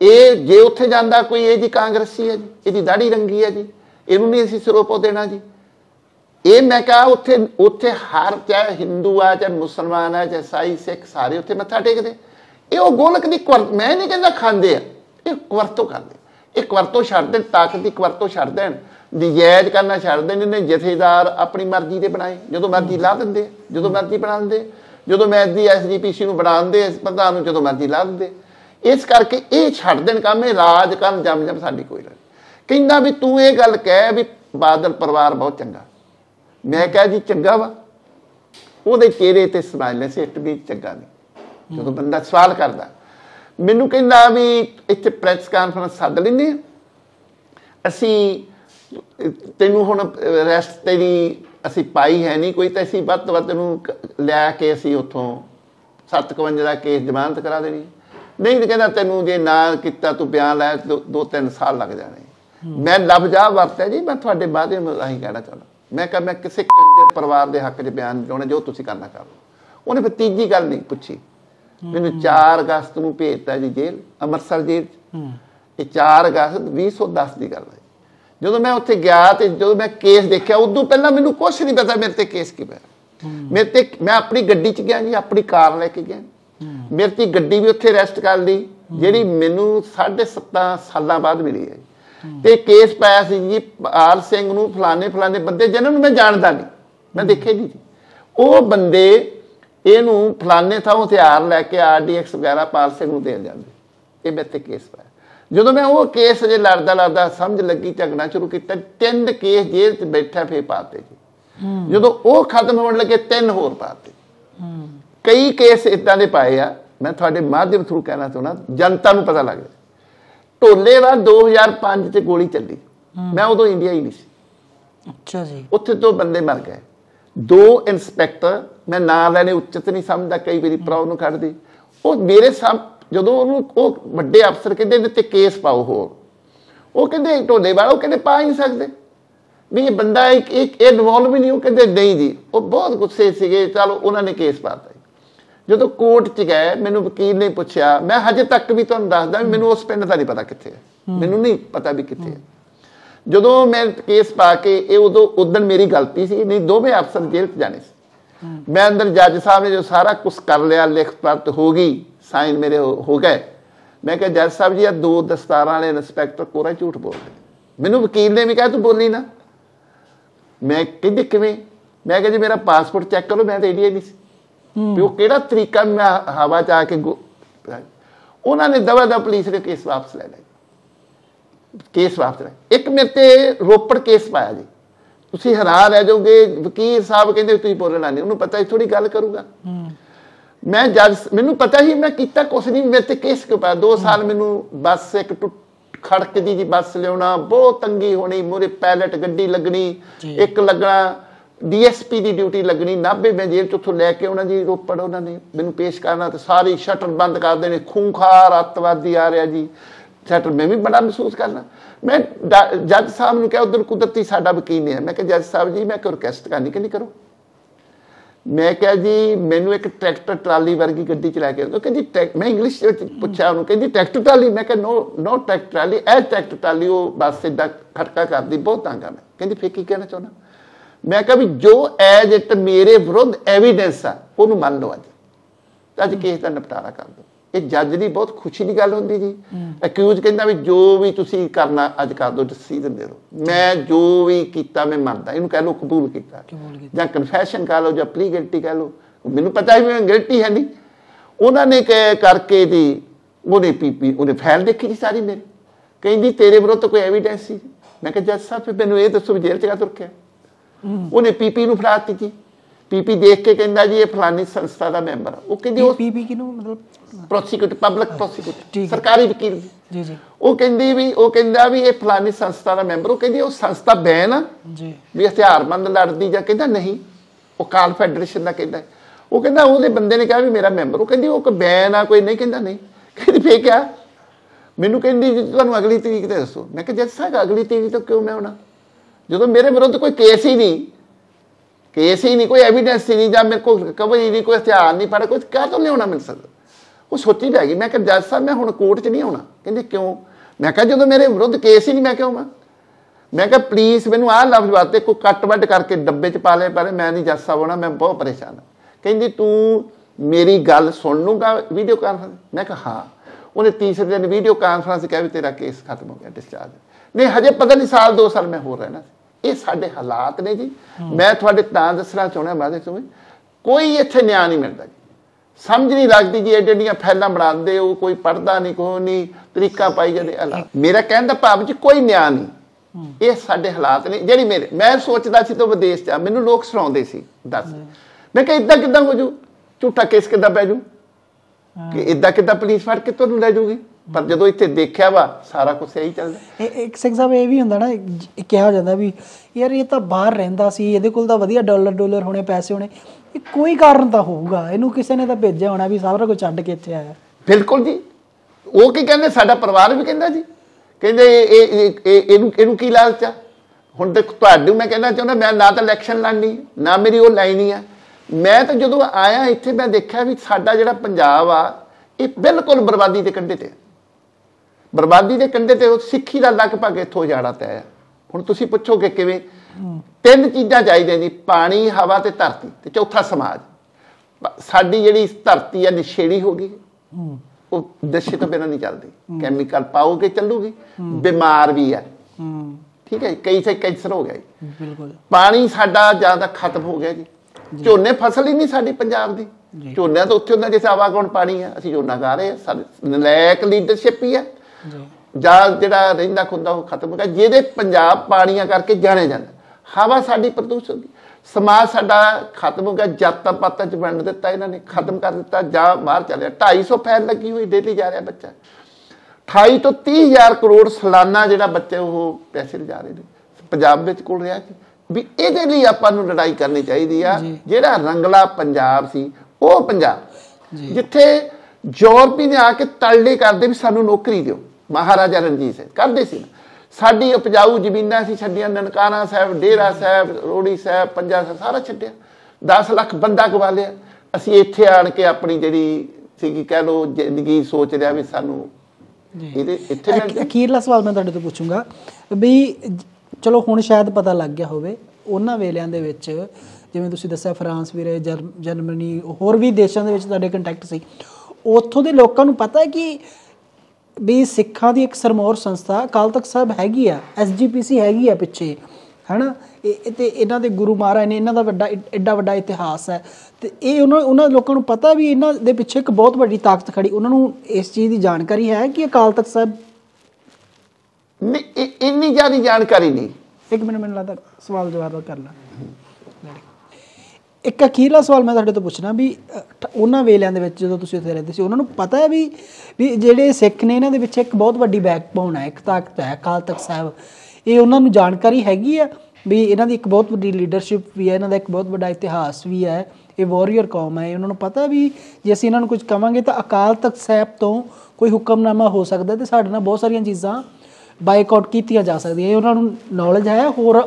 ਇਹ ਜੇ ਉੱਥੇ ਜਾਂਦਾ ਕੋਈ ਇਹ ਜੀ ਕਾਂਗਰਸੀ ਹੈ ਜੀ ਇਹਦੀ ਦਾੜੀ ਰੰਗੀ ਹੈ ਜੀ ਇਹਨੂੰ ਨਹੀਂ ਅਸੀਂ ਸਰੋਪੋ ਦੇਣਾ ਜੀ। ਇਹ ਮੈਂ ਕਹਾ ਉੱਥੇ ਉੱਥੇ ਹਰ ਚਾਹੇ ਹਿੰਦੂ ਆ ਚਾਹੇ ਮੁਸਲਮਾਨ ਆ ਚਾਹੇ ਸਾਈ ਸਿੱਖ ਸਾਰੇ ਉੱਥੇ ਮੱਥਾ ਟੇਕਦੇ। ਇਹ ਉਹ ਗੋਲਕ ਦੀ ਕੁਵਰ ਮੈਂ ਨਹੀਂ ਕਹਿੰਦਾ ਖਾਂਦੇ ਆ, ਇਹ ਕੁਵਰਤੋਂ ਕਰਦੇ ਇਹ ਕੁਵਰਤੋਂ ਛੱਡ ਦੇਣ, ਤਾਕਤ ਦੀ ਕੁਵਰਤੋਂ ਛੱਡ ਦੇਣ ਨਜਾਇਜ਼ ਕਰਨਾ ਛੱਡ ਦੇਣ, ਇਹਨੇ ਜਥੇਦਾਰ ਆਪਣੀ ਮਰਜ਼ੀ ਦੇ ਬਣਾਏ। ਜਦੋਂ ਮਰਜ਼ੀ ਲਾ ਦਿੰਦੇ ਜਦੋਂ ਮਰਜ਼ੀ ਬਣਾ ਦਿੰਦੇ ਜਦੋਂ ਮੈਂ ਦੀ ਐਸਜੀਪੀਸੀ ਨੂੰ ਬਣਾ ਦਿੰਦੇ ਪ੍ਰਧਾਨ ਨੂੰ ਜਦੋਂ ਮਰਜ਼ੀ ਲਾ ਦਿੰਦੇ ਇਸ ਕਰਕੇ ਇਹ ਛੱਡ ਦੇਣ ਕੰਮ, ਇਹ ਰਾਜ ਕੰਮ ਜਮ ਜਮ ਸਾਡੀ ਕੋਈ ਲੜ ਕਹਿੰਦਾ ਵੀ ਤੂੰ ਇਹ ਗੱਲ ਕਹਿ ਵੀ ਬਾਦਲ ਪਰਿਵਾਰ ਬਹੁਤ ਚੰਗਾ। ਮੈਂ ਕਿਹਾ ਜੀ ਚੰਗਾ ਵਾ। ਉਹਦੇ ਚਿਹਰੇ ਤੇ ਸਮਾਈਲ ਸੀ ਇੱਕ ਵੀ ਚੰਗਾ ਨਹੀਂ। ਜਦੋਂ ਬੰਦਾ ਸਵਾਲ ਕਰਦਾ ਮੈਨੂੰ ਕਹਿੰਦਾ ਵੀ ਇੱਥੇ ਪ੍ਰੈਸ ਕਾਨਫਰੰਸ ਸੱਦ ਆ ਅਸੀਂ ਤੈਨੂੰ ਹੁਣ ਰੈਸਟ ਤੇਰੀ ਅਸੀਂ ਪਾਈ ਹੈ ਨਹੀਂ ਕੋਈ ਤਾਂ ਅਸੀਂ ਵੱਧ ਤੋਂ ਵੱਧ ਤੈਨੂੰ ਲਿਆ ਕੇ ਅਸੀਂ ਉੱਥੋਂ 57 ਦਾ ਕੇਸ ਜ਼ਮਾਨਤ ਕਰਾ ਦੇਣੀ। ਨਹੀਂ ਤੇ ਕਹਿੰਦਾ ਤੈਨੂੰ ਜੇ ਨਾ ਕੀਤਾ ਤੂੰ ਬਿਆਨ ਲੈ ਦੋ ਤਿੰਨ ਸਾਲ ਲੱਗ ਜਾਣੇ। ਮੈਂ ਲੱਭ ਜਾ ਵਰਤਿਆ ਜੀ ਮੈਂ ਤੁਹਾਡੇ ਵਿੱਚ ਆਹੀ ਕਹਿਣਾ ਚਾਹੁੰਦਾ। ਮੈਂ ਕਿਹਾ ਮੈਂ ਕਿਸੇ ਕੰਜਰ ਪਰਿਵਾਰ ਦੇ ਹੱਕ 'ਚ ਬਿਆਨ ਚਾਹੁੰਦਾ ਜੋ ਤੁਸੀਂ ਕਰਨਾ ਕਰ ਉਹਨੇ ਫਿਰ ਤੀਜੀ ਗੱਲ ਨਹੀਂ ਪੁੱਛੀ। ਮੈਨੂੰ 4 ਅਗਸਤ ਨੂੰ ਭੇਜਤਾ ਜੀ ਜੇਲ੍ਹ ਅੰਮ੍ਰਿਤਸਰ ਜੇਲ੍ਹ ਇਹ 4 ਅਗਸਤ 2010 ਦੀ ਗੱਲ ਹੈ। ਜਦੋਂ ਮੈਂ ਉੱਥੇ ਗਿਆ ਤੇ ਜਦੋਂ ਮੈਂ ਕੇਸ ਦੇਖਿਆ ਉਦੋਂ ਪਹਿਲਾਂ ਮੈਨੂੰ ਕੁਝ ਨਹੀਂ ਪਤਾ ਮੇਰੇ ਤੇ ਕੇਸ ਕਿਵੇਂ ਮੇਰੇ ਤੇ ਮੈਂ ਆਪਣੀ ਗੱਡੀ 'ਚ ਗਿਆ ਜੀ ਆਪਣੀ ਕਾਰ ਲੈ ਕੇ ਗਿਆ। ਮੇਰੇ ਤੇ ਗੱਡੀ ਵੀ ਉੱਥੇ ਰੈਸਟ ਕਰ ਲਈ ਜਿਹੜੀ ਮੈਨੂੰ 7.5 ਸਾਲਾਂ ਬਾਅਦ ਮਿਲੀ ਹੈ। ਤੇ ਕੇਸ ਪਾਇਆ ਸੀ ਜੀ ਆਰ ਸਿੰਘ ਨੂੰ ਫਲਾਣੇ ਫਲਾਣੇ ਬੰਦੇ ਜਿਨ੍ਹਾਂ ਨੂੰ ਮੈਂ ਜਾਣਦਾ ਨਹੀਂ। ਮੈਂ ਦੇਖੇ ਨਹੀਂ ਜੀ। ਉਹ ਬੰਦੇ ਇਹਨੂੰ ਫਲਾਣੇ ਥਾਂ ਹਥਿਆਰ ਲੈ ਕੇ ਆਰਡੀਐਕਸ ਵਗੈਰਾ ਪਾਲ ਸਿੰਘ ਨੂੰ ਦੇਣ ਜਾਂਦੇ ਇਹ ਮੇਰੇ ਤੇ ਕੇਸ ਪਾਇਆ ਜਦੋਂ ਮੈਂ ਉਹ ਕੇਸ ਜੇ ਲੜਦਾ ਲੜਦਾ ਸਮਝ ਲੱਗੀ ਝਗੜਾ ਸ਼ੁਰੂ ਕੀਤਾ ਤਿੰਨ ਕੇਸ ਜੇਲ੍ਹ 'ਚ ਬੈਠਾ ਫੇ ਪਾਤੇ ਜੀ। ਜਦੋਂ ਉਹ ਖਤਮ ਹੋਣ ਲੱਗੇ ਤਿੰਨ ਹੋਰ ਪਾਤੇ। ਕਈ ਕੇਸ ਇਦਾਂ ਦੇ ਪਾਏ ਆ ਮੈਂ ਤੁਹਾਡੇ ਮਾਧਿਅਮ ਥਰੂ ਕਹਿਣਾ ਚਾਹੁੰਦਾ ਜਨਤਾ ਨੂੰ ਪਤਾ ਲੱਗ ਢੋਲੇ ਦਾ 2005 ਚ ਗੋਲੀ ਚੱਲੀ। ਮੈਂ ਉਦੋਂ ਇੰਡੀਆ ਹੀ ਨਹੀਂ ਸੀ। ਅੱਛਾ ਜੀ। ਉੱਥੇ ਦੋ ਬੰਦੇ ਮਰ ਗਏ। ਦੋ ਇਨਸਪੈਕਟਰ ਮੈਂ ਨਾਂ ਲੈਣੇ ਉਚਿਤ ਨਹੀਂ ਸਮਝਦਾ ਕਈ ਵਾਰੀ ਪ੍ਰੋਬ ਨੂੰ ਕੱਢਦੀ। ਉਹ ਮੇਰੇ ਸਾਹਮ ਜਦੋਂ ਉਹਨੂੰ ਉਹ ਵੱਡੇ ਅਫਸਰ ਕਹਿੰਦੇ ਇਹਦੇ ਤੇ ਕੇਸ ਪਾਓ ਹੋਰ। ਉਹ ਕਹਿੰਦੇ ਢੋਲੇ ਵਾਲਾ ਉਹ ਕਹਿੰਦੇ ਪਾ ਨਹੀਂ ਸਕਦੇ। ਵੀ ਇਹ ਬੰਦਾ ਇੱਕ ਇੱਕ ਇਨਵੋਲਵ ਵੀ ਨਹੀਂ ਉਹ ਕਹਿੰਦੇ ਨਹੀਂ ਜੀ। ਉਹ ਬਹੁਤ ਗੁੱਸੇ ਸੀਗੇ ਚਲੋ ਉਹਨਾਂ ਨੇ ਕੇਸ ਪਾਤਾ ਜਦੋਂ ਕੋਰਟ 'ਚ ਗਏ ਮੈਨੂੰ ਵਕੀਲ ਨੇ ਪੁੱਛਿਆ ਮੈਂ ਹਜੇ ਤੱਕ ਵੀ ਤੁਹਾਨੂੰ ਦੱਸਦਾ ਮੈਨੂੰ ਉਸ ਪਿੰਡ ਦਾ ਨਹੀਂ ਪਤਾ ਕਿੱਥੇ ਹੈ। ਮੈਨੂੰ ਨਹੀਂ ਪਤਾ ਵੀ ਕਿੱਥੇ ਹੈ। ਜਦੋਂ ਮੈਂ ਕੇਸ ਪਾ ਕੇ ਇਹ ਉਦੋਂ ਉਦੋਂ ਮੇਰੀ ਗਲਤੀ ਸੀ ਨਹੀਂ ਦੋਵੇਂ ਅਫਸਰ ਜੇਲ੍ਹ 'ਚ ਜਾਣੇ ਸੀ। ਮੈਂ ਅੰਦਰ ਜੱਜ ਸਾਹਿਬ ਨੇ ਜੋ ਸਾਰਾ ਕੁਝ ਕਰ ਲਿਆ ਲਿਖਤ ਪੜਤ ਹੋ ਗਈ ਸਾਈਨ ਮੇਰੇ ਹੋ ਗਏ। ਮੈਂ ਕਿਹਾ ਜੱਜ ਸਾਹਿਬ ਜੀ ਆ ਦੋ ਦਸਤਾਰਾਂ ਵਾਲੇ ਇਨਸਪੈਕਟਰ ਕੋਰਾ ਝੂਠ ਬੋਲਦੇ ਮੈਨੂੰ ਵਕੀਲ ਨੇ ਵੀ ਕਿਹਾ ਤੂੰ ਬੋਲੀ ਨਾ। ਮੈਂ ਕਹਿੰਦੇ ਕਿਵੇਂ? ਮੈਂ ਕਿਹਾ ਜੀ ਮੇਰਾ ਪਾਸਪੋਰਟ ਚੈੱਕ ਕਰੋ ਮੈਂ ਤਾਂ ਇੰਡੀਆ ਨਹੀਂ ਸੀ। ਵੀ ਉਹ ਕਿਹੜਾ ਤਰੀਕਾ ਮੈਂ ਹਵਾ ਚ ਆ ਕੇ ਉਹਨਾਂ ਨੇ ਦਵਾ ਦਾ ਪੁਲਿਸ ਨੇ ਕੇਸ ਵਾਪਸ ਲੈ ਲਿਆ ਕੇਸ ਵਾਪਸ ਇੱਕ ਮੇਰੇ ਤੇ ਰੋਪੜ ਕੇਸ ਪਾਇਆ ਜੀ। ਤੁਸੀਂ ਹੈਰਾਨ ਰਹਿ ਜਾਓਗੇ ਵਕੀਲ ਸਾਹਿਬ ਕਹਿੰਦੇ ਤੁਸੀਂ ਬੋਲਣਾ ਨਹੀਂ ਉਹਨੂੰ ਪਤਾ ਹੀ ਥੋੜੀ ਗੱਲ ਕਰੂਗਾ। ਮੈਂ ਜੱਜ ਮੈਨੂੰ ਪਤਾ ਹੀ ਮੈਂ ਕੀਤਾ ਕੁਛ ਨਹੀਂ ਮੇਰੇ ਤੇ ਕੇਸ ਕਿਉਂ ਪਾਇਆ? 2 ਸਾਲ ਮੈਨੂੰ ਬੱਸ ਇੱਕ ਖੜਕਦੀ ਜੀ ਬੱਸ ਲਿਆਉਣਾ ਬਹੁਤ ਤੰਗੀ ਹੋਣੀ ਮੂਰੇ ਪੈਲਟ ਗੱਡੀ ਲੱਗਣੀ ਇੱਕ ਲੱਗਣਾ ਡੀਐਸਪੀ ਦੀ ਡਿਊਟੀ ਲੱਗਣੀ ਨਾਭੇ ਮੈਂ ਜੇਲ੍ਹ ਚ ਲੈ ਕੇ ਉਹਨਾਂ ਦੀ ਰੋਪੜ ਉਹਨਾਂ ਨੇ। ਮੈਨੂੰ ਪੇਸ਼ ਕਰਨਾ ਤੇ ਸਾਰੀ ਸ਼ਟਰ ਬੰਦ ਕਰ ਦੇਣੇ। ਖੂੰਖਾਰ ਅੱਤਵਾਦੀ ਆ ਰਿਹਾ ਜੀ। ਸ਼ਟਰ ਮੈਂ ਵੀ ਬੜਾ ਮਹਿਸੂਸ ਕਰਨਾ। ਮੈਂ ਜੱਜ ਸਾਹਿਬ ਨੂੰ ਕਿਹਾ, ਉਧਰ ਕੁਦਰਤੀ ਸਾਡਾ ਵਕੀਲ ਨਹੀਂ ਹੈ। ਮੈਂ ਕਿਹਾ, ਜੱਜ ਸਾਹਿਬ ਜੀ, ਮੈਂ ਕੋਈ ਰਿਕਵੈਸਟ ਕਰਨੀ ਕਿ ਨਹੀਂ ਕਰੋ? ਮੈਂ ਕਿਹਾ ਜੀ, ਮੈਨੂੰ ਇੱਕ ਟਰੈਕਟਰ ਟਰਾਲੀ ਵਰਗੀ ਗੱਡੀ ਚਲਾ ਕੇ ਉਹ ਕਹਿੰਦੀ ਮੈਂ ਇੰਗਲਿਸ਼ ਵਿੱਚ ਪੁੱਛਿਆ ਉਹਨੂੰ, ਕਹਿੰਦੀ, ਟਰੈਕਟਰ ਟਰਾਲੀ? ਮੈਂ ਕਿਹਾ, ਨੋ ਨੋ ਟਰੈਕਟਰ ਟਰਾਲੀ, ਇਹ ਟਰੈਕਟਰ ਟਰਾਲੀ ਉਹ ਬਸ ਸਿੱਧਾ ਖਟਕਾ ਕਰਦੀ, ਬਹੁਤ ਤੰਗ ਆ ਮੈਂ। ਕਹਿੰਦੀ, ਫੇਰ ਕੀ ਕਹਿਣਾ ਚਾਹੁੰਦਾ? ਮੈਂ ਕਿਹਾ ਵੀ, ਜੋ ਐਜ ਇਟ ਮੇਰੇ ਵਿਰੁੱਧ ਐਵੀਡੈਂਸ ਆ, ਉਹਨੂੰ ਮੰਨ ਲਓ ਅੱਜ। ਅੱਜ ਕੇਸ ਦਾ ਨਿਪਟਾਰਾ ਕਰ ਦਿਓ। ਇਹ ਜੱਜ ਦੀ ਬਹੁਤ ਖੁਸ਼ੀ ਦੀ ਗੱਲ ਹੁੰਦੀ ਜੀ। ਅਕਿਊਜ਼ ਕਹਿੰਦਾ ਵੀ ਜੋ ਵੀ ਤੁਸੀਂ ਕਰਨਾ ਅੱਜ ਕਰ ਦਿਓ ਡਿਸੀਜਨ ਦੇ ਦਿਓ। ਮੈਂ ਜੋ ਵੀ ਕੀਤਾ ਮੈਂ ਮੰਨਦਾ। ਇਹਨੂੰ ਕਹਿ ਲਓ ਕਬੂਲ ਕੀਤਾ। ਜਾਂ ਕਨਫੈਸ਼ਨ ਕਰ ਲਓ ਜਾਂ ਪਲੀ ਗਿਲਟੀ ਕਹਿ ਲਓ। ਮੈਨੂੰ ਪਤਾ ਵੀ ਮੈਂ ਗਿਲਟੀ ਹੈ ਨਹੀਂ। ਉਹਨਾਂ ਨੇ ਕਹਿ ਕਰਕੇ ਜੀ ਉਹਨੇ ਪੀਪੀ ਉਹਨੇ ਫਾਈਲ ਦੇਖੀ ਜੀ ਸਾਰੀ ਮੇਰੀ। ਕਹਿੰਦੀ ਤੇਰੇ ਵਿਰੁੱਧ ਕੋਈ ਐਵੀਡੈਂਸ ਸੀ। ਮੈਂ ਕਿਹਾ ਜੱਜ ਸਾਹਿਬ ਮੈਨੂੰ ਇਹ ਦੱਸੋ ਵੀ ਜੇਲ੍ਹ ਚ ਕਾ ਤੁਰ ਕੇ ਉਹਨੇ ਪੀਪੀ ਨੂੰ ਫੜਾ ਦਿੱਤੀ ਜੀ। ਪੀਪੀ ਦੇਖ ਕੇ ਕਹਿੰਦਾ ਜੀ ਇਹ ਫਲਾਨੀ ਸੰਸਥਾ ਦਾ ਮੈਂਬਰ ਆ। ਉਹ ਕਹਿੰਦੀ ਉਹ ਪੀਪੀ ਕਿਨੂੰ ਮਤਲਬ ਪ੍ਰੋਸੀਕਿਊਟਰ ਪਬਲਿਕ ਹੈ। ਸਰਕਾਰੀ ਵਕੀਲ ਜੀ। ਜੀ ਉਹ ਕਹਿੰਦੀ ਵੀ ਉਹ ਕਹਿੰਦਾ ਵੀ ਇਹ ਫਲਾਨੀ ਸੰਸਥਾ ਦਾ ਮੈਂਬਰ ਉਹ ਕਹਿੰਦੀ ਉਹ ਸੰਸਥਾ ਬੈਨ ਆ ਜੀ ਵੀ ਹਥਿਆਰਬੰਦ ਲੜਦੀ ਜਾਂ ਕਹਿੰਦਾ ਨਹੀਂ ਉਹ ਕਾਲ ਫੈਡਰੇਸ਼ਨ ਦਾ ਕਹਿੰਦਾ। ਉਹ ਕਹਿੰਦਾ ਉਹਦੇ ਬੰਦੇ ਨੇ ਕਿਹਾ ਵੀ ਮੇਰਾ ਮੈਂਬਰ ਉਹ ਕਹਿੰਦੀ ਉਹ ਕੋਈ ਬੈਨ ਆ ਕੋਈ ਨਹੀਂ ਕਹਿੰਦਾ ਨਹੀਂ ਕਹਿੰਦੀ ਫੇਰ ਕਿਹਾ ਮੈਨੂੰ ਕਹਿੰਦੀ ਜੀ ਤੁਹਾਨੂੰ ਅਗਲੀ ਤਰੀਕ ਤੇ ਦੱਸੋ ਮੈਂ ਕਿਹਾ ਜੱਜ ਸਾਹਿਬ ਅਗਲੀ ਤਰੀਕ ਤੋਂ ਕਿਉਂ ਮੈਂ ਆਉਣਾ ਜਦੋਂ ਮੇਰੇ ਵਿਰੁੱਧ ਕੋਈ ਕੇਸ ਹੀ ਨਹੀਂ ਕੇਸ ਹੀ ਨਹੀਂ ਕੋਈ ਐਵੀਡੈਂਸ ਹੀ ਨਹੀਂ ਜਾਂ ਮੇਰੇ ਕੋਲ ਕਵਰੀ ਨਹੀਂ ਕੋਈ ਹਥਿਆਰ ਨਹੀਂ ਫੜਾ ਕੋਈ ਕਾਹ ਤੋਂ ਲਿਆਉਣਾ ਮੈਨੂੰ ਸਕਦਾ ਉਹ ਸੋਚੀ ਪੈ ਗਈ ਮੈਂ ਕਿਹਾ ਜੱਜ ਸਾਹਿਬ ਮੈਂ ਹੁਣ ਕੋਰਟ 'ਚ ਨਹੀਂ ਆਉਣਾ ਕਹਿੰਦੇ ਕਿਉਂ ਮੈਂ ਕਿਹਾ ਜਦੋਂ ਮੇਰੇ ਵਿਰੁੱਧ ਕੇਸ ਹੀ ਨਹੀਂ ਮੈਂ ਕਿਉਂ ਆਵਾਂ ਮੈਂ ਕਿਹਾ ਪਲੀਜ਼ ਮੈਨੂੰ ਆਹ ਲਫ਼ਜ਼ ਵਾਸਤੇ ਕੋਈ ਕੱਟ ਵੱਡ ਕਰਕੇ ਡੱਬੇ 'ਚ ਪਾ ਲੈ ਪਰ ਮੈਂ ਨਹੀਂ ਜੱਜ ਸਾਹਿਬ ਹੋਣਾ ਮੈਂ ਬਹੁਤ ਪਰੇਸ਼ਾਨ ਹਾਂ ਕਹਿੰਦੀ ਤੂੰ ਮੇਰੀ ਗੱਲ ਸੁਣ ਲੂਗਾ ਵੀਡੀਓ ਕਾਨਫਰੰਸ ਮੈਂ ਕਿਹਾ ਹਾਂ ਉਹਨੇ ਤੀਸਰੇ ਦਿਨ ਵੀਡੀਓ ਕਾਨਫਰੰਸ ਕਿਹਾ ਵੀ ਤੇਰਾ ਕੇਸ ਖਤਮ ਹੋ ਗਿਆ ਡਿਸਚਾਰਜ ਨਹੀਂ ਹਜੇ ਪਤਾ ਨਹੀਂ ਸਾਲ 2 ਸਾਲ ਮੈਂ ਹੋਰ ਰਹਿਣਾ ਸੀ। ਇਹ ਸਾਡੇ ਹਾਲਾਤ ਨੇ ਜੀ। ਮੈਂ ਤੁਹਾਡੇ ਤਾਂ ਦੱਸਣਾ ਚਾਹੁੰਦਾ ਬਾਅਦ ਵਿੱਚ ਕੋਈ ਇੱਥੇ ਨਿਆਂ ਨਹੀਂ ਮਿਲਦਾ ਜੀ। ਸਮਝ ਨਹੀਂ ਲੱਗਦੀ ਜੀ ਐਡੇ ਐਡੀਆਂ ਫੈਲਾਂ ਬਣਾਉਂਦੇ ਹੋ ਕੋਈ ਪੜਦਾ ਨਹੀਂ ਕੋਈ ਨਹੀਂ ਤਰੀਕਾ ਪਾਈ ਜਾਂਦੇ। ਅਲਾ ਮੇਰਾ ਕਹਿਣ ਦਾ ਭਾਵ ਜੀ ਕੋਈ ਨਿਆਂ ਨਹੀਂ। ਇਹ ਸਾਡੇ ਹਾਲਾਤ ਨੇ। ਜਿਹੜੀ ਮੇਰੇ ਮੈਂ ਸੋਚਦਾ ਸੀ ਤੋਂ ਵਿਦੇਸ਼ ਜਾ ਮੈਨੂੰ ਲੋਕ ਸੁਣਾਉਂਦੇ ਸੀ ਦੱਸ। ਮੈਂ ਕਿਹਾ ਇਦਾਂ ਕਿਦਾਂ ਹੋ ਜੂ? ਝੂਠਾ ਕੇਸ ਕਿੱਦਾਂ ਪੈ ਜੂ? ਕਿ ਇਦਾਂ ਕਿੱਦਾਂ ਪੁਲਿਸ ਫੜ ਕੇ ਤੁਹਾਨੂੰ ਲੈ ਜੂਗੀ? ਪਰ ਜਦੋਂ ਇੱਥੇ ਦੇਖਿਆ ਵਾ ਸਾਰਾ ਕੁਝ ਸਹੀ ਚੱਲਦਾ। ਇਹ ਇੱਕ ਸਿੰਘ ਸਾਹਿਬ ਇਹ ਵੀ ਹੁੰਦਾ ਨਾ ਇਹ ਕਿਹਾ ਜਾਂਦਾ ਵੀ ਯਾਰ ਇਹ ਤਾਂ ਬਾਹਰ ਰਹਿੰਦਾ ਸੀ ਇਹਦੇ ਕੋਲ ਤਾਂ ਵਧੀਆ ਡਾਲਰ ਡਾਲਰ ਹੋਣੇ ਪੈਸੇ ਹੋਣੇ ਇਹ ਕੋਈ ਕਾਰਨ ਤਾਂ ਹੋਊਗਾ ਇਹਨੂੰ ਕਿਸੇ ਨੇ ਤਾਂ ਭੇਜਿਆ ਹੋਣਾ ਵੀ ਸਾਰਾ ਕੁਝ ਛੱਡ ਕੇ ਇੱਥੇ ਆਇਆ। ਬਿਲਕੁਲ ਜੀ। ਉਹ ਕੀ ਕਹਿੰਦੇ ਸਾਡਾ ਪਰਿਵਾਰ ਵੀ ਕਹਿੰਦਾ ਜੀ। ਕਹਿੰਦੇ ਇਹ ਇਹ- ਇਹ- ਇਹ- ਇਹਨੂੰ ਇਹਨੂੰ ਕੀ ਲਾਲਚ ਆ? ਹੁਣ ਦੇਖ ਤੁਹਾਨੂੰ ਮੈਂ ਕਹਿਣਾ ਚਾਹੁੰਦਾ ਮੈਂ ਨਾ ਤਾਂ ਇਲੈਕਸ਼ਨ ਲੜਨੀ ਨਾ ਮੇਰੀ ਉਹ ਲਾਈਨ ਹੀ ਆ। ਮੈਂ ਤਾਂ ਜਦੋਂ ਆਇਆ ਇੱਥੇ ਮੈਂ ਦੇਖਿਆ ਵੀ ਸਾਡਾ ਜਿਹੜਾ ਪੰਜਾਬ ਆ ਇਹ ਬਿਲਕੁਲ ਬਰਬਾਦੀ ਦੇ ਕੰਢੇ ਤੇ ਆ। ਬਰਬਾਦੀ ਦੇ ਕੰਢੇ ਤੇ ਉਹ ਸਿੱਖੀ ਦਾ ਲਗਭਗ ਇੱਥੋਂ ਜਾੜਾ ਤੈ ਆ। ਹੁਣ ਤੁਸੀਂ ਪੁੱਛੋਗੇ ਕਿਵੇਂ? ਤਿੰਨ ਚੀਜ਼ਾਂ ਚਾਹੀਦੀਆਂ ਜੀ ਪਾਣੀ ਹਵਾ ਤੇ ਧਰਤੀ ਤੇ ਚੌਥਾ ਸਮਾਜ। ਸਾਡੀ ਜਿਹੜੀ ਧਰਤੀ ਆ ਨਿਸ਼ੇੜੀ ਹੋ ਗਈ। ਹੂੰ ਉਹ ਨਸ਼ੇ ਤੋਂ ਬਿਨਾਂ ਨਹੀਂ ਚੱਲਦੀ। ਕੈਮੀਕਲ ਪਾਓਗੇ ਚੱਲੂਗੀ। ਬਿਮਾਰ ਵੀ ਹੈ ਹੂੰ ਠੀਕ ਹੈ ਕਈ ਸੇ ਕੈਂਸਰ ਹੋ ਗਿਆ ਜੀ। ਬਿਲਕੁਲ। ਪਾਣੀ ਸਾਡਾ ਜ਼ਿਆਦਾ ਖਤਮ ਹੋ ਗਿਆ ਜੀ। ਝੋਨੇ ਫਸਲ ਹੀ ਨਹੀਂ ਸਾਡੀ ਪੰਜਾਬ ਦੀ। ਝੋਨੇ ਤਾਂ ਉੱਥੇ ਹੁੰਦਾ ਜਿਸ ਆਵਾਗੁਣ ਪਾਣੀ ਆ ਅਸੀਂ ਝੋਨਾ ਗਾ ਰਹੇ ਆ ਸਾਡੇ ਨਲਾਇਕ ਲੀਡਰਸ਼ਿਪ ਹੀ ਆ। ਜੀ। ਜਿਹੜਾ ਰਹਿੰਦਾ ਖੁੰਦਾ ਉਹ ਖਤਮ ਹੋ ਗਿਆ ਜਿਹਦੇ ਪੰਜਾਬ ਪਾਣੀਆਂ ਕਰਕੇ ਜਾਣਿਆ ਜਾਂਦਾ। ਹਵਾ ਸਾਡੀ ਪ੍ਰਦੂਸ਼ਣ ਦੀ ਸਮਾਜ ਸਾਡਾ ਖਤਮ ਹੋ ਗਿਆ ਜਾਤਾਂ ਪਾਤਾਂ ਚ ਵੰਡ ਦਿੱਤਾ ਇਹਨਾਂ ਨੇ ਖਤਮ ਕਰ ਦਿੱਤਾ ਜਾਂ ਬਾਹਰ ਚੱਲਿਆ। 250 ਫੈਲ ਲੱਗੀ ਹੋਈ ਡੇਲੀ ਜਾ ਰਿਹਾ ਬੱਚਾ। 28 ਤੋਂ 30 ਹਜ਼ਾਰ ਕਰੋੜ ਸਾਲਾਨਾ ਜਿਹੜਾ ਬੱਚੇ ਉਹ ਪੈਸੇ ਲਿਜਾ ਰਹੇ ਨੇ। ਪੰਜਾਬ ਵਿੱਚ ਕੋਲ ਰਿਹਾ ਸੀ। ਵੀ ਇਹਦੇ ਲਈ ਆਪਾਂ ਨੂੰ ਲੜਾਈ ਕਰਨੀ ਚਾਹੀਦੀ ਆ। ਜਿਹੜਾ ਰੰਗਲਾ ਪੰਜਾਬ ਸੀ ਉਹ ਪੰਜਾਬ। ਜਿੱਥੇ ਯੂਰਪੀ ਨੇ ਆ ਕੇ ਤਲੜੇ ਕਰਦੇ ਵੀ ਸਾਨੂੰ ਨੌਕਰੀ ਦਿਓ। ਮਹਾਰਾਜਾ ਰਣਜੀਤ ਸਿੰਘ ਕਰਦੇ ਸੀ ਨਾ। ਸਾਡੀ ਉਪਜਾਊ ਜ਼ਮੀਨਾਂ ਸੀ ਛੱਡੀਆਂ ਨਨਕਾਣਾ ਸਾਹਿਬ ਡੇਰਾ ਸਾਹਿਬ ਰੋੜੀ ਸਾਹਿਬ ਪੰਜਾ ਸਾਹਿਬ ਸਾਰਾ ਛੱਡਿਆ 10 ਲੱਖ ਬੰਦਾ ਗਵਾ ਲਿਆ ਅਸੀਂ ਇੱਥੇ ਆਣ ਕੇ ਆਪਣੀ ਜਿਹੜੀ ਸੀਗੀ ਕਹਿ ਲੋ ਜ਼ਿੰਦਗੀ ਸੋਚ ਰਿਹਾ ਵੀ ਸਾਨੂੰ ਜੀ ਇਹਦੇ ਇੱਥੇ ਜਾਏ। ਅਖੀਰਲਾ ਸਵਾਲ ਮੈਂ ਤੁਹਾਡੇ ਤੋਂ ਪੁੱਛੂੰਗਾ ਵੀ ਚਲੋ ਹੁਣ ਸ਼ਾਇਦ ਪਤਾ ਲੱਗ ਗਿਆ ਹੋਵੇ ਉਹਨਾਂ ਵੇਲਿਆਂ ਦੇ ਵਿੱਚ ਜਿਵੇਂ ਤੁਸੀਂ ਦੱਸਿਆ ਫਰਾਂਸ ਵੀ ਰਹੇ ਜਰਮ- ਜਰਮਨੀ ਹੋਰ ਵੀ ਦੇਸ਼ਾਂ ਦੇ ਵਿੱਚ ਤੁਹਾਡੇ ਕੰਟੈਕਟ ਸੀ ਉੱਥੋਂ ਦੇ ਲੋਕਾਂ ਨੂੰ ਪਤਾ ਹੈ ਕਿ ਵੀ ਸਿੱਖਾਂ ਦੀ ਇੱਕ ਸਰਮੌਰ ਸੰਸਥਾ ਅਕਾਲ ਤਖਤ ਸਾਹਿਬ ਹੈਗੀ ਆ ਐਸਜੀਪੀਸੀ ਹੈਗੀ ਆ ਪਿੱਛੇ ਹਨਾ? ਤੇ ਇਹਨਾਂ ਦੇ ਗੁਰੂ ਮਹਾਰਾਜ ਨੇ ਇਹਨਾਂ ਦਾ ਵੱਡਾ ਐਡਾ ਵੱਡਾ ਇਤਿਹਾਸ ਹੈ। ਤੇ ਇਹ ਉਹਨਾਂ ਉਹਨਾਂ ਲੋਕਾਂ ਨੂੰ ਪਤਾ ਵੀ ਇਹਨਾਂ ਦੇ ਪਿੱਛੇ ਇੱਕ ਬਹੁਤ ਵੱਡੀ ਤਾਕਤ ਖੜੀ ਉਹਨਾਂ ਨੂੰ ਇਸ ਚੀਜ਼ ਦੀ ਜਾਣਕਾਰੀ ਹੈ ਕਿ ਅਕਾਲ ਤਖਤ ਸਾਹਿਬ ਨਹੀਂ ਇੰਨੀ ਜ਼ਿਆਦਾ ਜਾਣਕਾਰੀ ਨਹੀਂ। ਇੱਕ ਮਿੰਟ ਮੈਨੂੰ ਲੱਗਦਾ ਸਵਾਲ ਜਵਾਬ ਕਰ ਲਾ। ਇੱਕ ਅਖੀਰਲਾ ਸਵਾਲ ਮੈਂ ਤੁਹਾਡੇ ਤੋਂ ਪੁੱਛਣਾ ਵੀ ਉਹਨਾਂ ਵੇਲਿਆਂ ਦੇ ਵਿੱਚ ਜਦੋਂ ਤੁਸੀਂ ਉੱਥੇ ਰਹਿੰਦੇ ਸੀ, ਉਹਨਾਂ ਨੂੰ ਪਤਾ ਹੈ ਵੀ ਵੀ ਜਿਹੜੇ ਸਿੱਖ ਨੇ ਇਹਨਾਂ ਦੇ ਵਿੱਚ ਇੱਕ ਬਹੁਤ ਵੱਡੀ ਬੈਕਬੋਨ ਹੈ, ਇੱਕ ਤਾਕਤ ਹੈ, ਅਕਾਲ ਤਖਤ ਸਾਹਿਬ। ਇਹ ਉਹਨਾਂ ਨੂੰ ਜਾਣਕਾਰੀ ਹੈਗੀ ਆ ਵੀ ਇਹਨਾਂ ਦੀ ਇੱਕ ਬਹੁਤ ਵੱਡੀ ਲੀਡਰਸ਼ਿਪ ਵੀ ਹੈ, ਇਹਨਾਂ ਦਾ ਇੱਕ ਬਹੁਤ ਵੱਡਾ ਇਤਿਹਾਸ ਵੀ ਹੈ, ਇਹ ਵਾਰੀਅਰ ਕੌਮ ਹੈ। ਉਹਨਾਂ ਨੂੰ ਪਤਾ ਵੀ ਜੇ ਅਸੀਂ ਇਹਨਾਂ ਨੂੰ ਕੁਝ ਕਵਾਂਗੇ ਤਾਂ ਅਕਾਲ ਤਖਤ ਸਾਹਿਬ ਤੋਂ ਕੋਈ ਹੁਕਮਨਾਮਾ ਹੋ ਸਕਦਾ ਤੇ ਸਾਡੇ ਨਾਲ ਬਹੁਤ ਸਾਰੀਆਂ ਚੀਜ਼ਾਂ ਬਾਈਕਾਟ ਕੀਤੀਆਂ ਜਾ ਸਕਦੀਆਂ। ਇਹ ਉਹਨਾਂ ਨੂੰ ਨੌਲੇਜ ਹੈ, ਹੋਰ,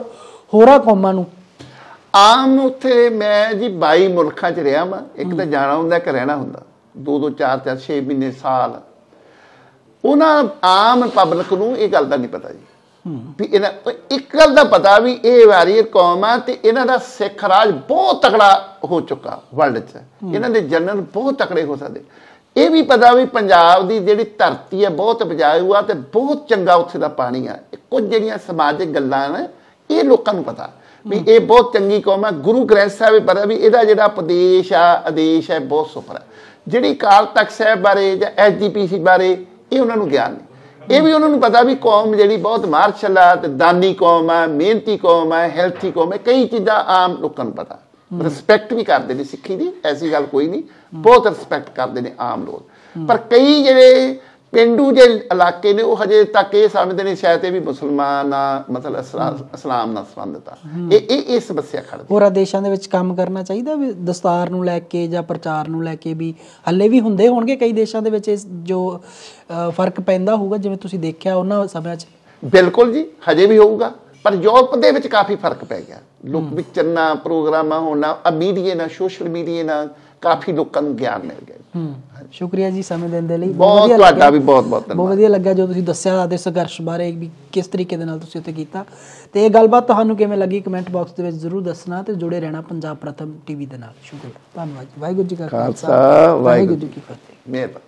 ਹੋਰਾਂ ਕੌਮਾਂ ਨੂੰ ਆਮ ਉੱਥੇ ਮੈਂ ਜੀ 22 ਮੁਲਕਾਂ 'ਚ ਰਿਹਾ ਵਾਂ। ਇੱਕ ਤਾਂ ਜਾਣਾ ਹੁੰਦਾ ਇੱਕ ਰਹਿਣਾ ਹੁੰਦਾ। ਦੋ ਦੋ ਚਾਰ ਚਾਰ 6 ਮਹੀਨੇ ਸਾਲ। ਉਹਨਾਂ ਆਮ ਪਬਲਿਕ ਨੂੰ ਇਹ ਗੱਲ ਦਾ ਨਹੀਂ ਪਤਾ ਜੀ। ਵੀ ਇਹਨਾਂ ਇੱਕ ਗੱਲ ਦਾ ਪਤਾ ਵੀ ਇਹ ਵਾਰੀਅਰ ਕੌਮ ਆ ਤੇ ਇਹਨਾਂ ਦਾ ਸਿੱਖ ਰਾਜ ਬਹੁਤ ਤਕੜਾ ਹੋ ਚੁੱਕਾ ਵਰਲਡ 'ਚ। ਇਹਨਾਂ ਦੇ ਜਨਰਲ ਬਹੁਤ ਤਕੜੇ ਹੋ ਸਕਦੇ। ਇਹ ਵੀ ਪਤਾ ਵੀ ਪੰਜਾਬ ਦੀ ਜਿਹੜੀ ਧਰਤੀ ਹੈ ਬਹੁਤ ਉਪਜਾਊ ਆ ਤੇ ਬਹੁਤ ਚੰਗਾ ਉੱਥੇ ਦਾ ਪਾਣੀ ਆ। ਕੁਝ ਜਿਹੜੀਆਂ ਸਮਾਜਿਕ ਗੱਲਾਂ ਨੇ ਇਹ ਲੋਕਾਂ ਨੂੰ ਪਤਾ। ਵੀ ਇਹ ਬਹੁਤ ਚੰਗੀ ਕੌਮ ਹੈ। ਗੁਰੂ ਗ੍ਰੰਥ ਸਾਹਿਬ ਵੀ ਪਤਾ ਵੀ ਇਹਦਾ ਜਿਹੜਾ ਉਪਦੇਸ਼ ਆ ਆਦੇਸ਼ ਹੈ ਬਹੁਤ ਸੁਪਰ ਹੈ। ਜਿਹੜੀ ਕਾਲ ਤਖਤ ਸਾਹਿਬ ਬਾਰੇ ਜਾਂ ਐਸਜੀਪੀਸੀ ਬਾਰੇ ਇਹ ਉਹਨਾਂ ਨੂੰ ਗਿਆਨ ਨਹੀਂ। ਇਹ ਵੀ ਉਹਨਾਂ ਨੂੰ ਪਤਾ ਵੀ ਕੌਮ ਜਿਹੜੀ ਬਹੁਤ ਮਾਰਸ਼ਲ ਆ ਤੇ ਦਾਨੀ ਕੌਮ ਆ ਮਿਹਨਤੀ ਕੌਮ ਆ ਹੈਲਥੀ ਕੌਮ ਹੈ ਕਈ ਚੀਜ਼ਾਂ ਆਮ ਲੋਕਾਂ ਨੂੰ ਪਤਾ। ਰਿਸਪੈਕਟ ਵੀ ਕਰਦੇ ਨੇ ਸਿੱਖੀ ਦੀ ਐਸੀ ਗੱਲ ਕੋਈ ਨਹੀਂ। ਬਹੁਤ ਰਿਸਪੈਕਟ ਕਰਦੇ ਨੇ ਆਮ ਲੋਕ। ਪਰ ਕਈ ਜਿਹੜੇ ਪਿੰਡੂ ਜੇ ਇਲਾਕੇ ਨੇ ਉਹ ਹਜੇ ਤੱਕ ਇਹ ਸਮਝਦੇ ਨੇ ਸ਼ਾਇਦ ਇਹ ਵੀ ਮੁਸਲਮਾਨ ਆ ਮਤਲਬ ਇਸਲਾ- ਇਸਲਾਮ ਨਾਲ ਸੰਬੰਧਿਤ ਆ। ਇਹ ਇਹ ਇਹ ਸਮੱਸਿਆ ਖੜਦੀ ਹੋਰਾਂ ਦੇਸ਼ਾਂ ਦੇ ਵਿੱਚ ਕੰਮ ਕਰਨਾ ਚਾਹੀਦਾ ਵੀ ਦਸਤਾਰ ਨੂੰ ਲੈ ਕੇ ਜਾਂ ਪ੍ਰਚਾਰ ਨੂੰ ਲੈ ਕੇ ਵੀ? ਹੱਲੇ ਵੀ ਹੁੰਦੇ ਹੋਣਗੇ ਕਈ ਦੇਸ਼ਾਂ ਦੇ ਵਿੱਚ ਜੋ ਫ਼ਰਕ ਪੈਂਦਾ ਹੋਊਗਾ ਜਿਵੇਂ ਤੁਸੀਂ ਦੇਖਿਆ ਉਹਨਾਂ ਸਮਿਆਂ 'ਚ? ਬਿਲਕੁਲ ਜੀ ਹਜੇ ਵੀ ਹੋਊਗਾ ਪਰ ਯੂਰਪ ਦੇ ਵਿੱਚ ਕਾਫੀ ਫ਼ਰਕ ਪੈ ਗਿਆ। ਲੋਕ ਵਿਚਰਨਾ ਪ੍ਰੋਗਰਾਮਾਂ ਹੋਣਾ ਮੀਡੀਆ ਨਾਲ ਸੋਸ਼ਲ ਮੀਡੀਆ ਨਾਲ ਕਾਫੀ ਲੋਕਾਂ ਨੂੰ ਗਿਆਨ ਮਿਲ ਗਿਆ ਸ਼ੁਕਰੀਆ ਜੀ ਸਮੇਂ ਦੇਣ ਦੇ ਲਈ। ਬਹੁਤ ਵਧੀਆ ਤੁਹਾਡਾ। ਵੀ ਬਹੁਤ ਬਹੁਤ ਧੰਨਵਾਦ। ਬਹੁਤ ਵਧੀਆ ਲੱਗਾ ਜੋ ਤੁਸੀਂ ਦੱਸਿਆ ਆਦੇ ਸੰਘਰਸ਼ ਬਾਰੇ ਵੀ ਕਿਸ ਤਰੀਕੇ ਦੇ ਨਾਲ ਤੁਸੀਂ ਉੱਥੇ ਕੀਤਾ। ਤੇ ਇਹ ਗੱਲਬਾਤ ਤੁਹਾਨੂੰ ਕਿਵੇਂ ਲੱਗੀ ਕਮੈਂਟ ਬਾਕਸ ਦੇ ਵਿੱਚ ਜ਼ਰੂਰ ਦੱਸਣਾ ਤੇ ਜੁੜੇ ਰਹਿਣਾ ਪੰਜਾਬ ਪ੍ਰਥਮ ਟੀਵੀ ਦੇ ਨਾਲ। ਸ਼ੁਕਰੀਆ। ਧੰਨਵਾਦ ਵਾਹਿਗੁਰੂ ਜੀ ਕਾ ਖਾਲਸਾ। ਖਾਲਸਾ, ਵਾਹਿਗੁਰੂ ਜੀ ਕੀ ਫਤਿਹ। ਮਿਹਰਬਾਨੀ।